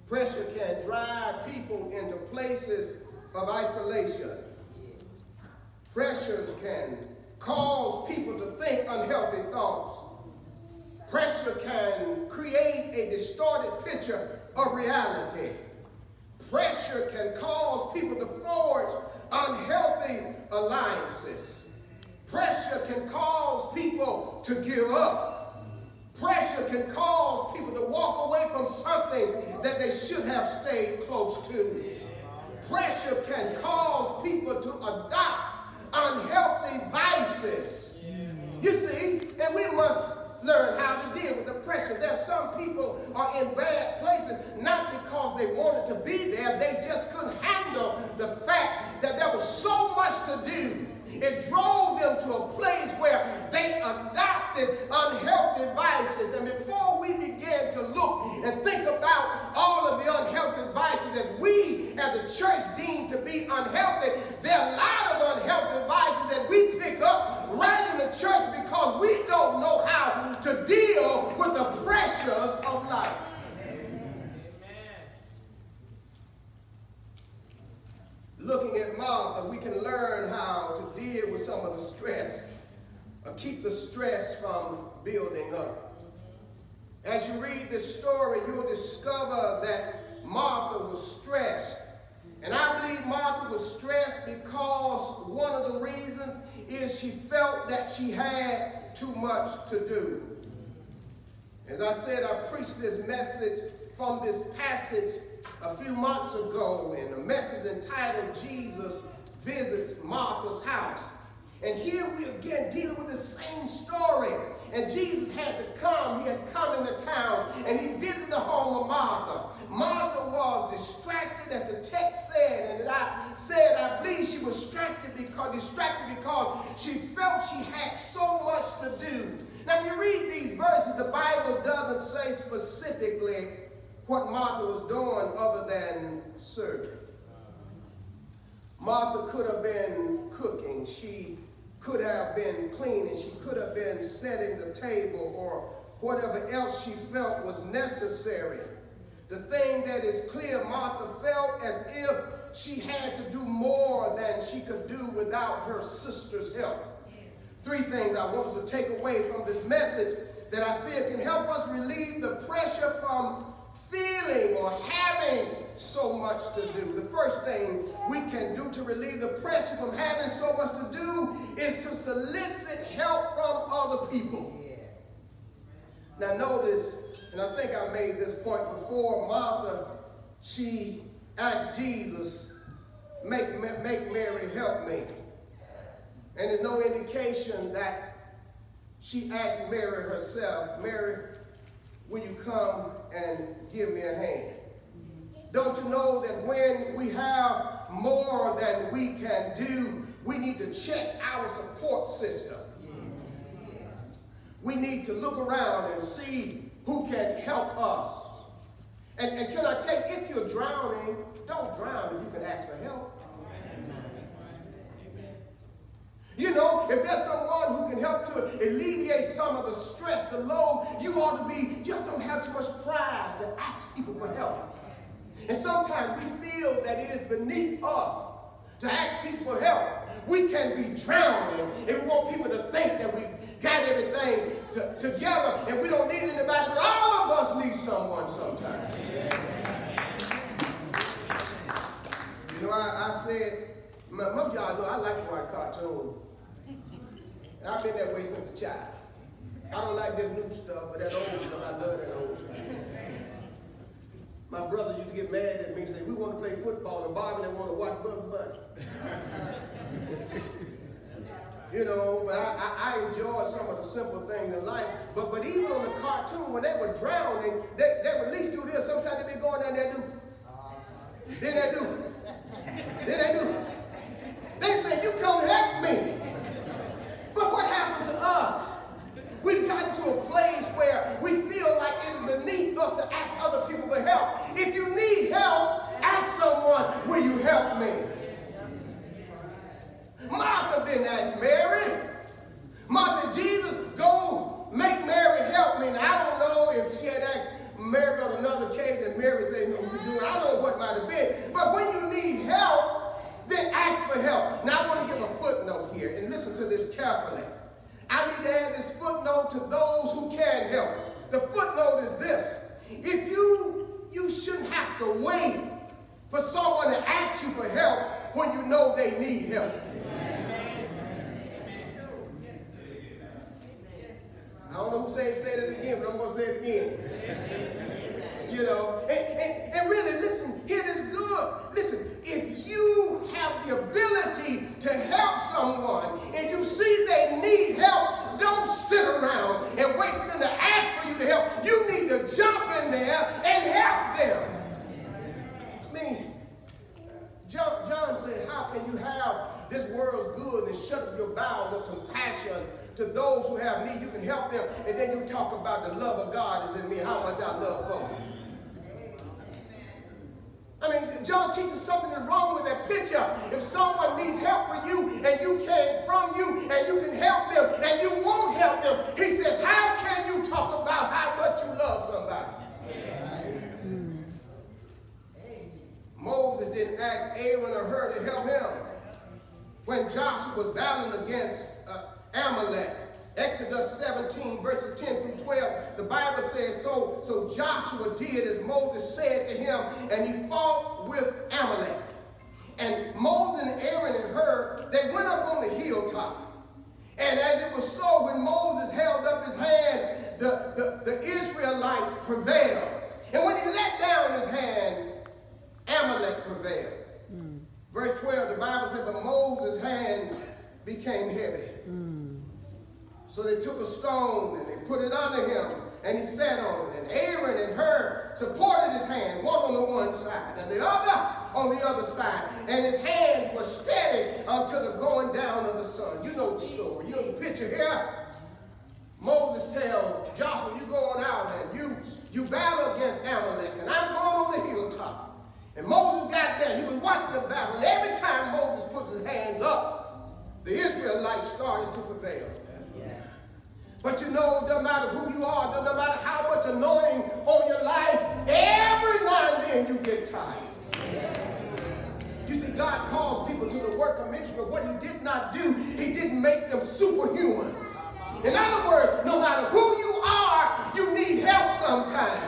Pressure can drive people into places of isolation. Pressures can cause people to think unhealthy thoughts. Pressure can create a distorted picture of reality. Pressure can cause people to forge unhealthy alliances. Pressure can cause people to give up. Pressure can cause people to walk away from something that they should have stayed close to. Pressure can cause people to adopt unhealthy vices. You see, and we must learn how to deal with the pressure. There's some people are in bad places, not because they wanted to be there, they just couldn't handle the fact that there was so much to do. It drove them to a place where they adopted unhealthy vices. And before we began to look and think about all of the unhealthy vices that we as a church deem to be unhealthy, there are a lot of unhealthy vices that we pick up right in the church because we don't know how to deal with the pressures of life. Looking at Martha, we can learn how to deal with some of the stress or keep the stress from building up. As you read this story, you'll discover that Martha was stressed. And I believe Martha was stressed because one of the reasons is she felt that she had too much to do. As I said, I preached this message from this passage a few months ago in a message entitled Jesus Visits Martha's House. And here we again dealing with the same story. And Jesus had to come. He had come into town and he visited the home of Martha. Martha was distracted, as the text said. And I said, I believe she was distracted because, distracted because she felt she had so much to do. Now, if you read these verses, the Bible doesn't say specifically what Martha was doing other than serving. Martha could have been cooking. She could have been cleaning. She could have been setting the table or whatever else she felt was necessary. The thing that is clear, Martha felt as if she had to do more than she could do without her sister's help. Three things I want us to take away from this message that I feel can help us relieve the pressure from feeling or having so much to do. The first thing we can do to relieve the pressure from having so much to do is to solicit help from other people. Now notice, and I think I made this point before, Martha, she asked Jesus, make, make Mary help me. And there's no indication that she asked Mary herself, Mary, will you come and give me a hand? Don't you know that when we have more than we can do, we need to check our support system. We need to look around and see who can help us. And, and can I tell you, if you're drowning, don't drown if you can ask for help. You know, if there's someone who can help to alleviate some of the stress, the load, you ought to be, you don't have too much pride to ask people for help. And sometimes we feel that it is beneath us to ask people for help. We can be drowning if we want people to think that we've got everything to, together and we don't need anybody, but all of us need someone sometimes. You know, I, I said, most of y'all know I like to write cartoons. And I've been that way since a child. I don't like this new stuff, but that old stuff, I love that old stuff. My brother used to get mad at me and say, we want to play football, and Bobby didn't want to watch Bugs Bunny. you know, but I, I, I enjoy some of the simple things in life. But but even on the cartoon, when they were drowning, they, they would least do this. Sometimes they'd be going down there do. Then they do. Then they do. They say, you come help me. But what happened to us? We've gotten to a place where we feel like it's beneath us to ask other people for help. If you need help, ask someone, will you help me? Martha didn't ask Mary. Martha, Jesus, go make Mary help me. And I don't know if she had asked Mary on another occasion. Mary said, no, you do it. I don't know what might have been. But when you need help, then ask for help. Now I want to give a footnote here and listen to this carefully. I need to add this footnote to those who can help. The footnote is this. If you you shouldn't have to wait for someone to ask you for help when you know they need help. I don't know who say said it again, but I'm going to say it again. You know, and, and, and really, listen, it is good. Listen, if you have the ability to help someone and you see they need help, don't sit around and wait for them to ask for you to help. You need to jump in there and help them. I mean, John, John said, how can you have this world's good and shut your bowels of compassion to those who have need? You can help them, and then you talk about the love of God is in me how much I love for them. I mean, John teaches something is wrong with that picture. If someone needs help for you and you can from you and you can help them and you won't help them, he says, how can you talk about how much you love somebody? Moses didn't ask Aaron or Hur to help him. When Joshua was battling against uh, Amalek, Exodus 17, verses 10 through 12, the Bible says, so, so Joshua did as Moses said to him, and he fought with Amalek. And Moses and Aaron and Hur, they went up on the hilltop. And as it was so, when Moses held up his hand, the, the, the Israelites prevailed. And when he let down his hand, Amalek prevailed. Hmm. Verse 12, the Bible said, but Moses' hands became heavy. Hmm. So they took a stone and they put it under him, and he sat on it. And Aaron and Hur supported his hand, one on the one side and the other on the other side. And his hands were steady until the going down of the sun. You know the story. You know the picture here. Moses tells Joshua, you going out and you, you battle against Amalek, and I'm going on the hilltop. And Moses got there. He was watching the battle. And every time Moses puts his hands up, the Israelites started to prevail. But you know, no matter who you are, no matter how much anointing on your life, every now and then you get tired. You see, God calls people to the work of ministry, but what he did not do, he didn't make them superhuman. In other words, no matter who you are, you need help sometimes.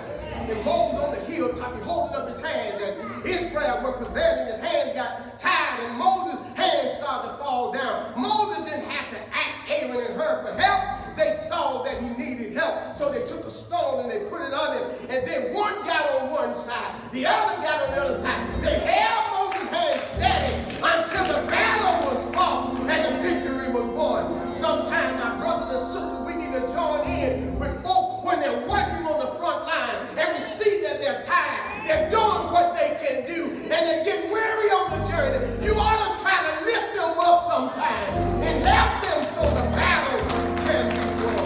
And Moses on the hilltop, he holding up his hands, and Israel were prevailing. His hands got tired, and Moses' hands started to fall down. Moses didn't have to ask Aaron and Hur for help. They saw that he needed help. So they took a stone and they put it on him. And then one got on one side, the other got on the other side. They held Moses' hands steady until the battle was fought and the victory was won. Sometimes, my brothers and sisters, we need to join in with folk when they're working on the front line and we see that they're tired. They're doing what they can do and they get weary on the journey. You ought to try to lift them up sometime and help them so the battle can be won.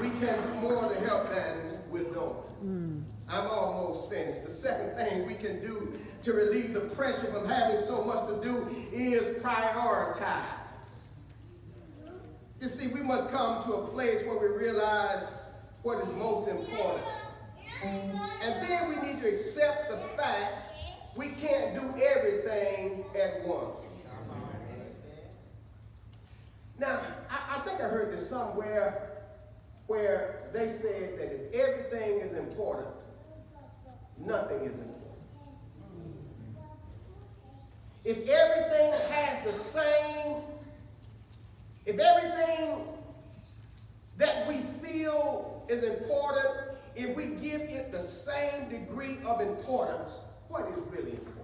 We can do more to help than we're doing. Hmm. I'm almost finished. The second thing we can do to relieve the pressure from having so much to do is prioritize. You see, we must come to a place where we realize what is most important. And then we need to accept the fact we can't do everything at once. Now, I, I think I heard this somewhere where they said that if everything is important, nothing is important. If everything has the same, if everything that we feel is important, if we give it the same degree of importance, what is really important?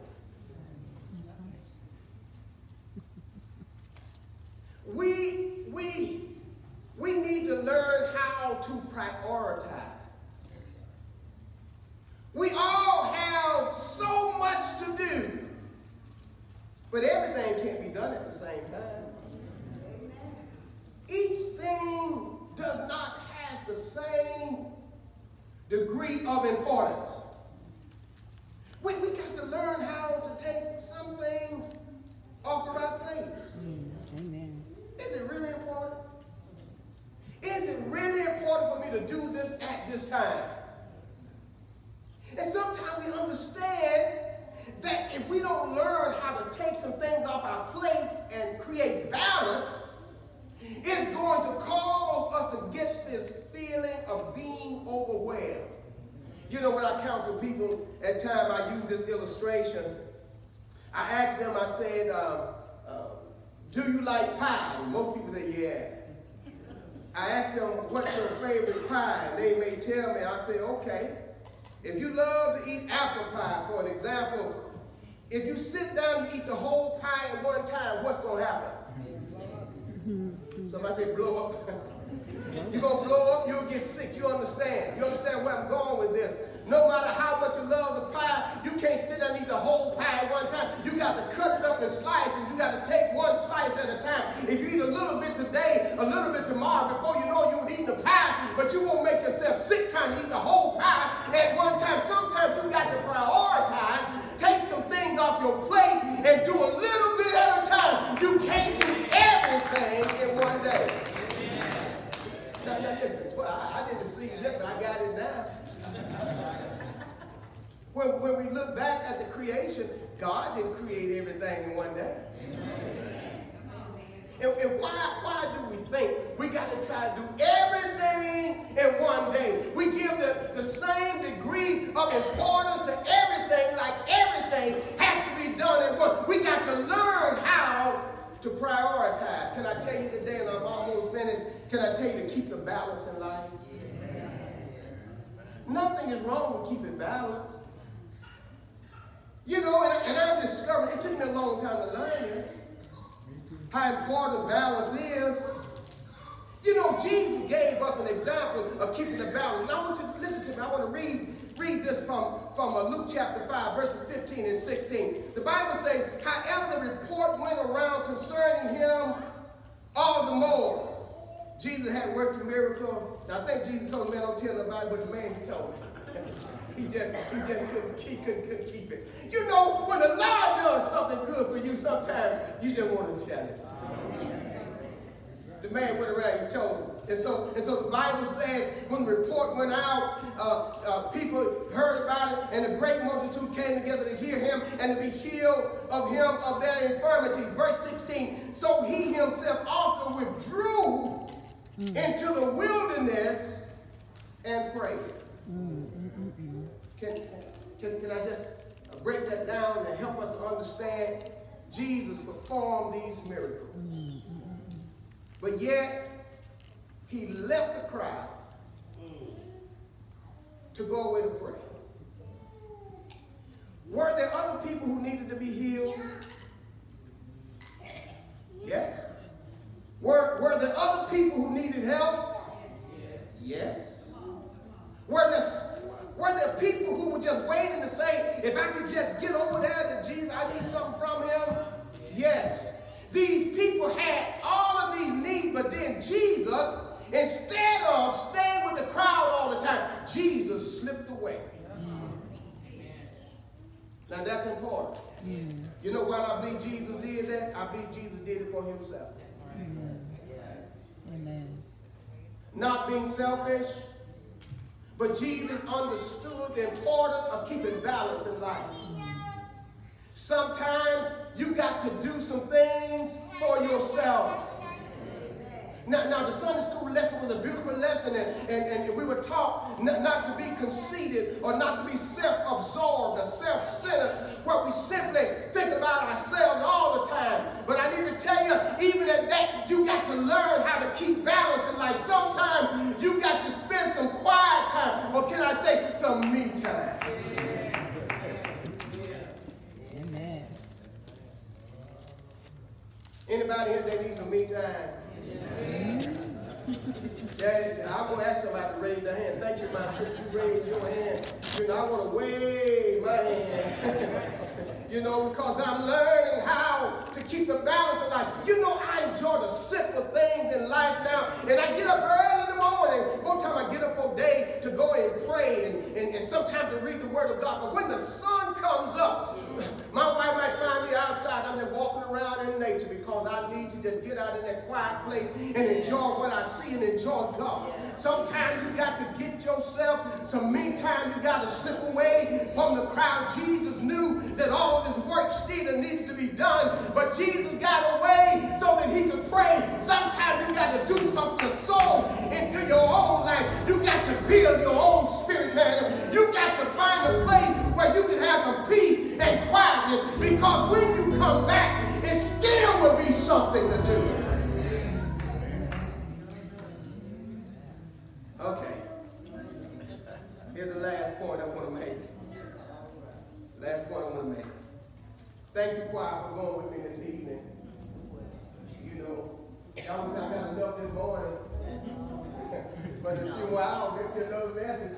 We, we, we need to learn how to prioritize. We all have so much to do, but everything can't be done at the same time. Each thing does not have the same degree of importance. We, we got to learn how to take some things off of our plate. Amen. Is it really important? Is it really important for me to do this at this time? And sometimes we understand that if we don't learn how to take some things off our plate and create balance, it's going to cause us to get this feeling of being overwhelmed. You know, when I counsel people, at time I use this illustration. I asked them, I said, uh, uh, do you like pie? And most people say, yeah. I asked them, what's your favorite pie? And they may tell me, I say, okay. If you love to eat apple pie, for an example, if you sit down and eat the whole pie at one time, what's going to happen? Somebody say blow up. You're going to blow up, you'll get sick. You understand? You understand where I'm going with this? No matter how much you love the pie, you can't sit and eat the whole pie at one time. You got to cut it up in slices. You got to take one slice at a time. If you eat a little bit today, a little bit tomorrow, before you know you would eat the pie, but you won't make yourself sick trying to eat the whole pie at one time. Sometimes you got to prioritize, take some things off your plate, and do a little bit at a time. You can't do everything in one day. Now, now listen, well, I, I didn't see it, but I got it now. When, when we look back at the creation, God didn't create everything in one day. And, and why, why do we think we got to try to do everything in one day? We give the, the same degree of importance to everything, like everything has to be done in one. We got to learn how to prioritize. Can I tell you today, and I'm almost finished, can I tell you to keep the balance in life? Nothing is wrong with keeping balance. You know, and, and I've discovered, it took me a long time to learn this, how important balance is. You know, Jesus gave us an example of keeping the balance. And I want you to listen to me. I want to read, read this from, from uh, Luke chapter 5, verses 15 and 16. The Bible says, however the report went around concerning him all the more. Jesus had worked a miracle. I think Jesus told the man, don't tell nobody, but the man told me. He just, he just couldn't, he couldn't, couldn't keep it. You know, when the Lord does something good for you, sometimes you just want to tell it. The man went around and told him. And so, and so the Bible said when the report went out, uh, uh, people heard about it, and a great multitude came together to hear him and to be healed of him of their infirmities. Verse 16, so he himself often withdrew Mm. into the wilderness and prayed. Can, can, can I just break that down and help us to understand Jesus performed these miracles? But yet, he left the crowd to go away to pray. Were there other people who needed to be healed? Yes. Were, were there other people who needed help? Yes. Were there, were there people who were just waiting to say, if I could just get over there to Jesus, I need something from him? Yes. These people had all of these needs, but then Jesus, instead of staying with the crowd all the time, Jesus slipped away. Now that's important. You know why I believe Jesus did that? I believe Jesus did it for himself. Amen. Not being selfish, but Jesus understood the importance of keeping balance in life. Sometimes you got to do some things for yourself. Now, now the Sunday school lesson was a beautiful lesson, and, and, and we were taught not, not to be conceited or not to be self-absorbed or self-centered, where we simply think about ourselves all the time. But I need to tell you, even at that, you got to learn how to keep balance in life. Sometimes you got to spend some quiet time, or can I say some me time. Amen. Anybody here that needs some me time? Mm-hmm. Yeah, I want to ask somebody to raise their hand. Thank you, my sister. You raised your hand. You know, I want to wave my hand. you know, because I'm learning how to keep the balance of life. You know, I enjoy the simple things in life now. And I get up early in the morning. One time I get up all day to go and pray and, and, and sometimes to read the Word of God. But when the sun comes up, my wife might find me outside. I'm just walking around in nature because I need to just get out in that quiet place and enjoy what I see and enjoy God. Sometimes you got to get yourself, some meantime you got to slip away from the crowd. Jesus knew that all this work still needed to be done, but Jesus got away so that he could pray. Sometimes you got to do something to sow into your own life. You got to build your own spirit, man. You got to find a place where you can have some peace and quietness because when you come back, it still will be something to do. Okay. Here's the last point I want to make. Last point I want to make. Thank you, choir, for going with me this evening. You know, y'all say I got enough this morning. But in a few hours, get another message.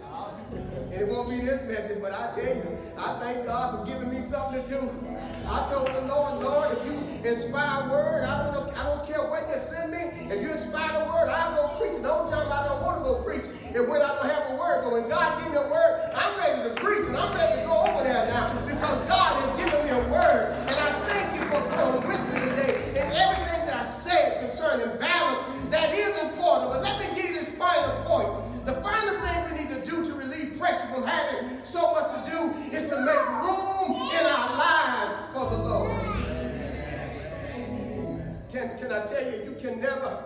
And it won't be this message, but I tell you, I thank God for giving me something to do. I told the Lord, Lord, if you inspire a word, I don't know, I don't care where you send me. If you inspire a word, I'll go preach. The only time I don't want to go preach is when I don't have a word. But when God gives me a word, I'm ready to preach and I'm ready to go over there now because God has given me a word. And I thank you for going with me today. And everything that I said concerning balance, that is important. But let me give you this final point. The final thing we need to do to relieve pressure from having so much to do is to make room in our lives for the Lord. Can, can I tell you, you can never,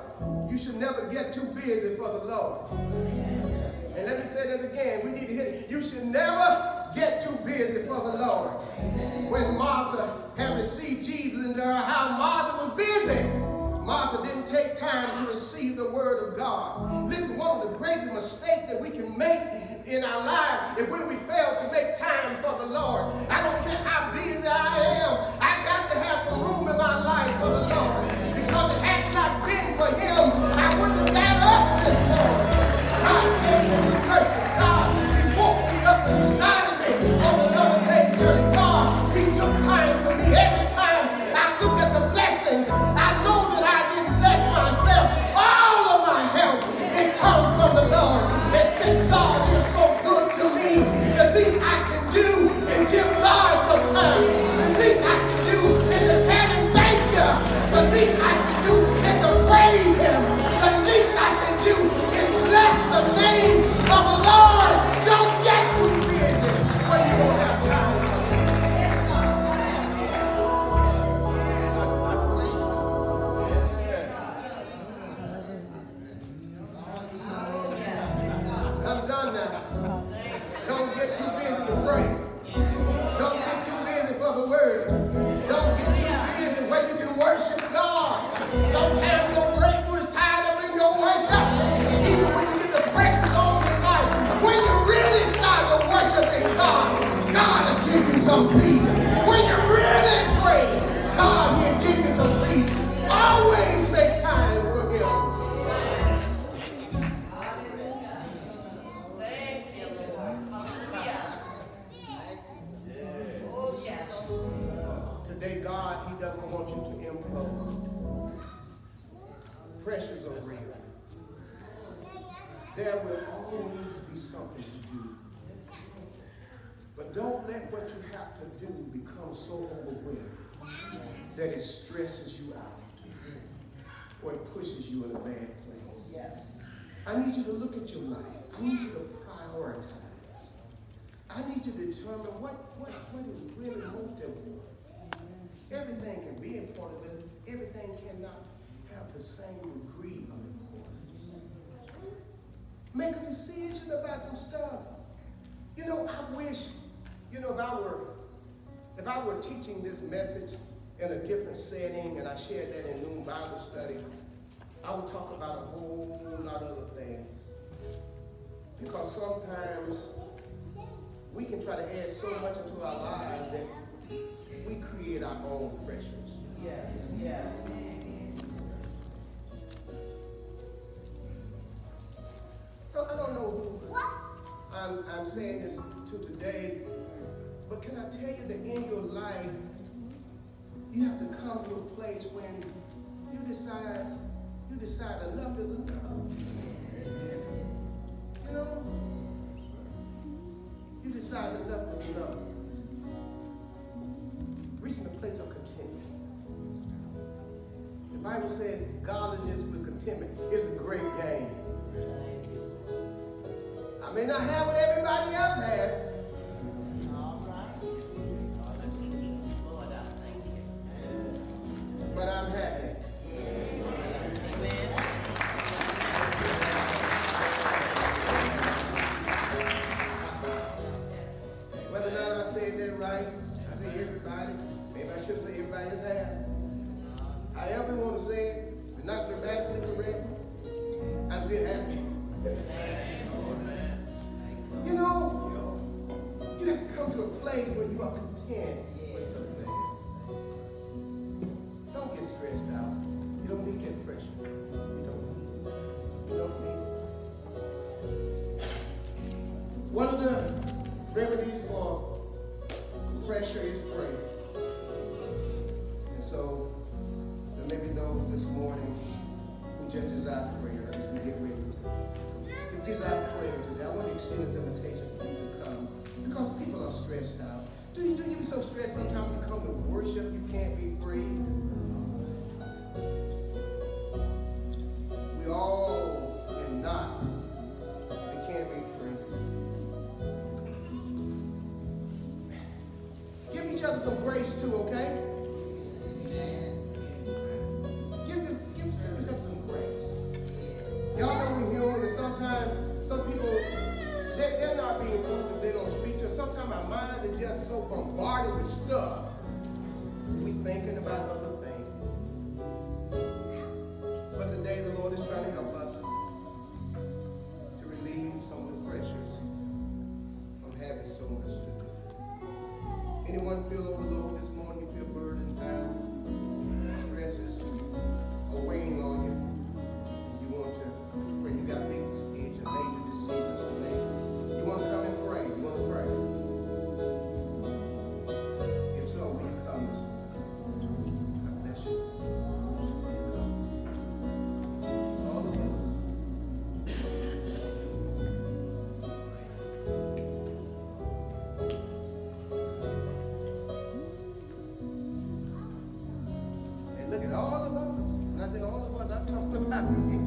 you should never get too busy for the Lord. And let me say that again. We need to hit it. You should never get too busy for the Lord. When Martha had received Jesus into her house, Martha was busy. Martha didn't take time to receive the word of God. Listen, one of the greatest mistakes that we can make in our life is when we fail to make time for the Lord. I don't care how busy I am. I got to have some room in my life for the Lord. Because it had not been for him, I wouldn't have got up this morning. Determine what, what, what is really most important. Everything can be important, but everything cannot have the same degree of importance. Make a decision about some stuff. You know, I wish, you know, if I were, if I were teaching this message in a different setting and I shared that in noon Bible study, I would talk about a whole lot of other things. Because sometimes we can try to add so much into our lives that we create our own pressures. Yes, yes. So I don't know who I'm, I'm saying this to today, but can I tell you that in your life, you have to come to a place when you decide, you decide enough is enough. You know? You decide enough is enough. Reaching a place of contentment. The Bible says godliness with contentment is a great gain. I may not have what everybody else has. But I'm happy. saying? We're not grammatically correct. And we're happy. you know, you have to come to a place where you are content with something. Don't get stressed out. You don't need that pressure. You don't need it. You don't need it. One of the remedies for pressure is prayer. so stressed sometimes you come to worship, you can't be free. talked about me.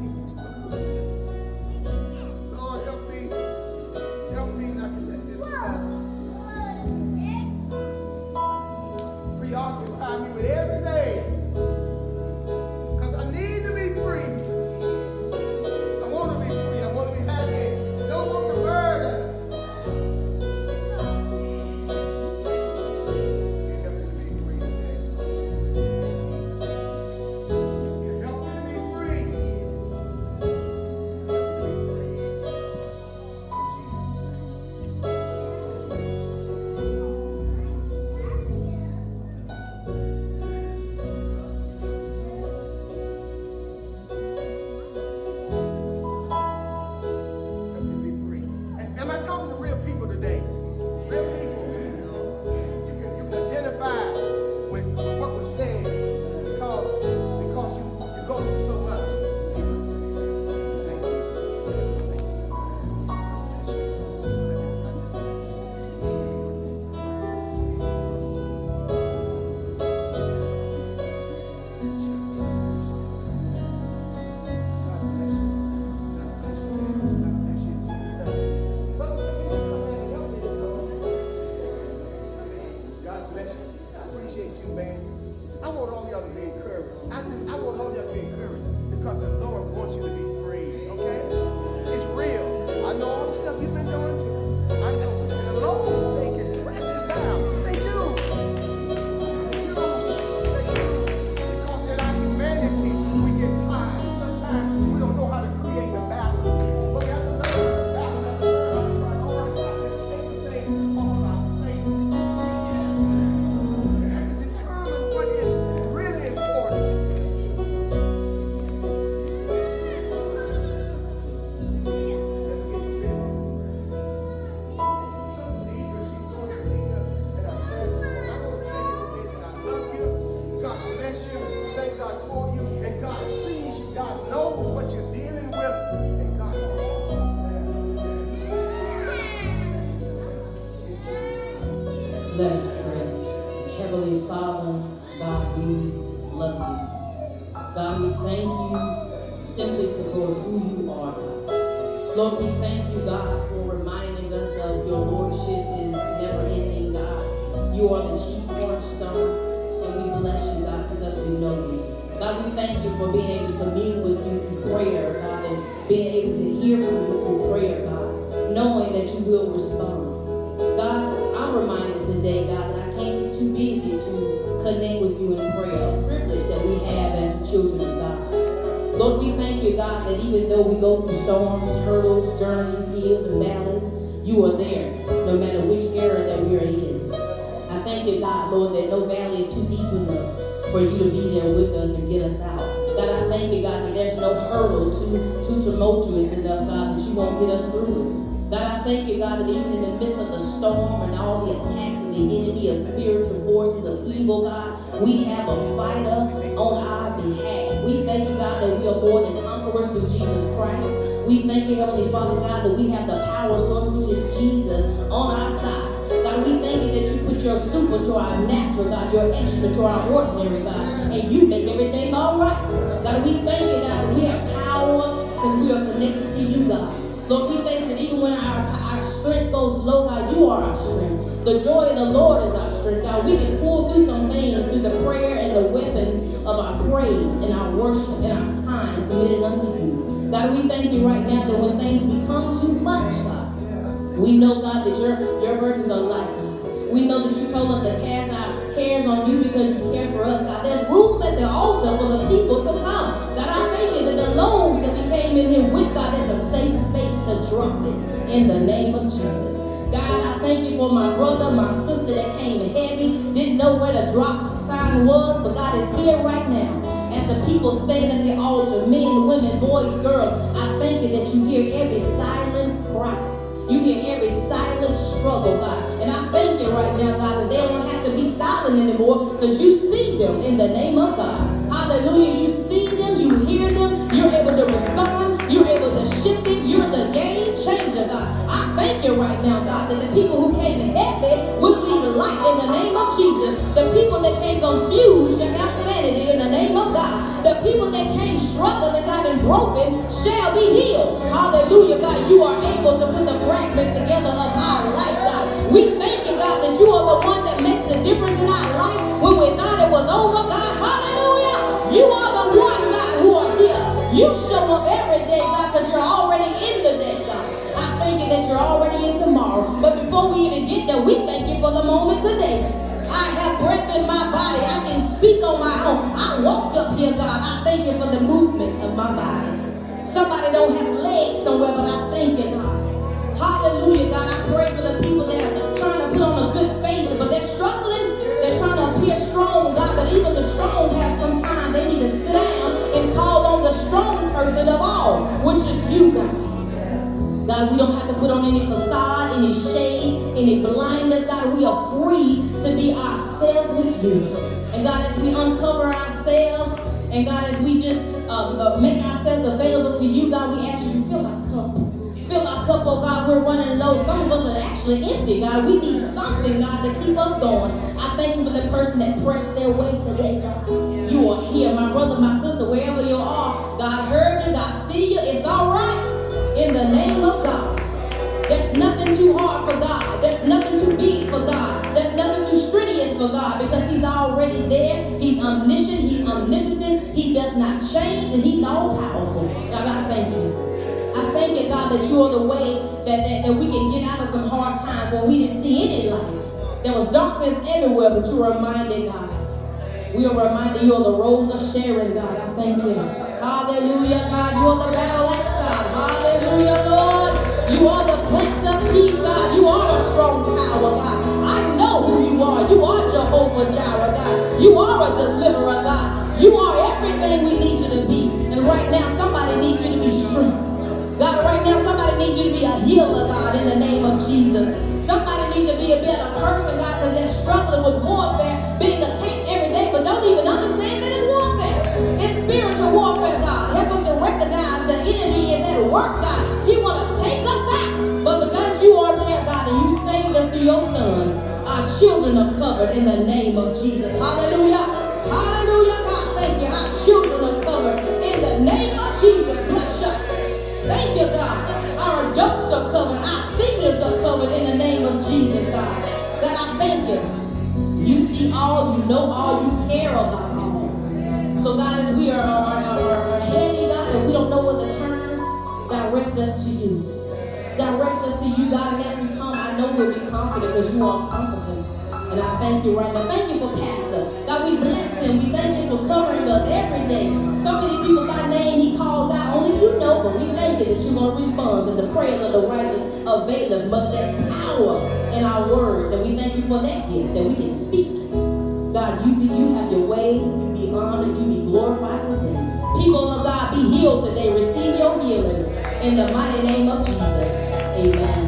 Worship and our time committed unto you. God, we thank you right now that when things become too much, God, we know, God, that your, your burdens are light, God. We know that you told us to cast our cares on you because you care for us, God. There's room at the altar for the people to come. God, I thank you that the loaves that we came in here with, God, there's a safe space to drop it in the name of Jesus. God, I thank you for my brother, my sister that came heavy, didn't know where the drop sign was, but God is here right now. As the people stand at the altar, men, women, boys, girls, I thank you that you hear every silent cry. You hear every silent struggle, God. And I thank you right now, God, that they don't have to be silent anymore because you see them in the name of God. Hallelujah. You see them, you hear them, you're able to respond, you're able to shift it, you're the game changer, God. I thank you right now, God, that the people who came heavy will in the name of Jesus. The people that came confused shall have sanity in the name of God. The people that came struggling, God, and broken shall be healed. Hallelujah, God. You are able to put the fragments together of our life, God. We thank you, God, that you are the one that makes the difference in our life when we thought it was over, God. Hallelujah. You are the one, God, who are here. You show up every day, God, because you're already in the day, God. I thank you that you're already in tomorrow. Before we even get there, we thank you for the moment today. I have breath in my body. I can speak on my own. I walked up here, God. I thank you for the movement of my body. Somebody don't have legs somewhere, but I thank you, God. Hallelujah, God. I pray for the people that are trying to put on a good face, but they're struggling. They're trying to appear strong, God. But even the strong have some time. They need to sit down and call on the strong person of all, which is you, God. God, we don't have to put on any facade, any shade, any blindness. God, we are free to be ourselves with you. And God, as we uncover ourselves, and God, as we just uh, uh, make ourselves available to you, God, we ask you to fill our cup. Fill our cup, oh God, we're running low. Some of us are actually empty, God. We need something, God, to keep us going. I thank you for the person that pressed their way today, God. You are here, my brother, my sister, wherever you are. God heard you, God see you. It's in the name of God. There's nothing too hard for God. There's nothing too big for God. There's nothing too strenuous for God because He's already there. He's omniscient. He's omnipotent. He does not change and He's all powerful. God, I thank you. I thank you, God, that you are the way that, that, that we can get out of some hard times when we didn't see any light. There was darkness everywhere, but you reminded, God. We are reminded you are the rose of Sharon, God. I thank you. Hallelujah, God. You are the battle axe, God. Hallelujah, Lord. You are the Prince of Peace, God. You are a strong tower, God. I know who you are. You are Jehovah Jireh, God. You are a deliverer, God. You are everything we need you to be. And right now, somebody needs you to be strength. God, right now, somebody needs you to be a healer, God, in the name of Jesus. Somebody needs to be a better person, God, because they're struggling with warfare, being attacked every day, but don't even understand that it's warfare. It's spiritual warfare, God recognize the enemy is at work, God. He want to take us out. But because you are there, God, and you saved us through your son, our children are covered in the name of Jesus. Hallelujah. Hallelujah, God. Thank you. Our children are covered in the name of Jesus. Bless you. Thank you, God. Our adults are covered. Our seniors are covered in the name of Jesus, God. God, I thank you. You see all, you know all, you care about all. So, God, as we are, are, are, are direct us to you. Direct us to you, God, and as we come, I know we'll be confident because you are comforting. And I thank you right now. Thank you for Pastor. God, we bless him. We thank you for covering us every day. So many people by name he calls out. Only you know, but we thank you that you're going to respond. That the prayers of the righteous avail as much. That's power in our words. And we thank you for that gift, that we can speak. God, you, be, you have your way. You be honored. You be glorified today. People of God, be healed today. Receive your healing. In the mighty name of Jesus. Amen.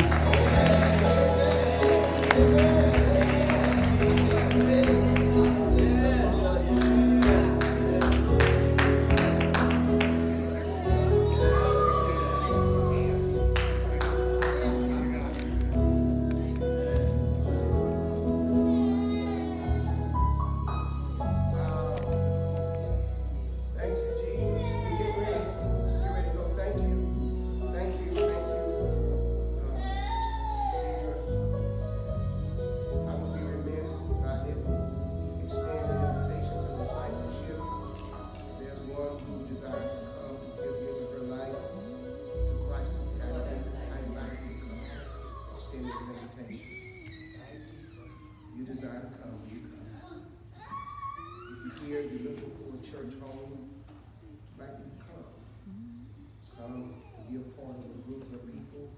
be a part of a group of people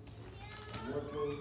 working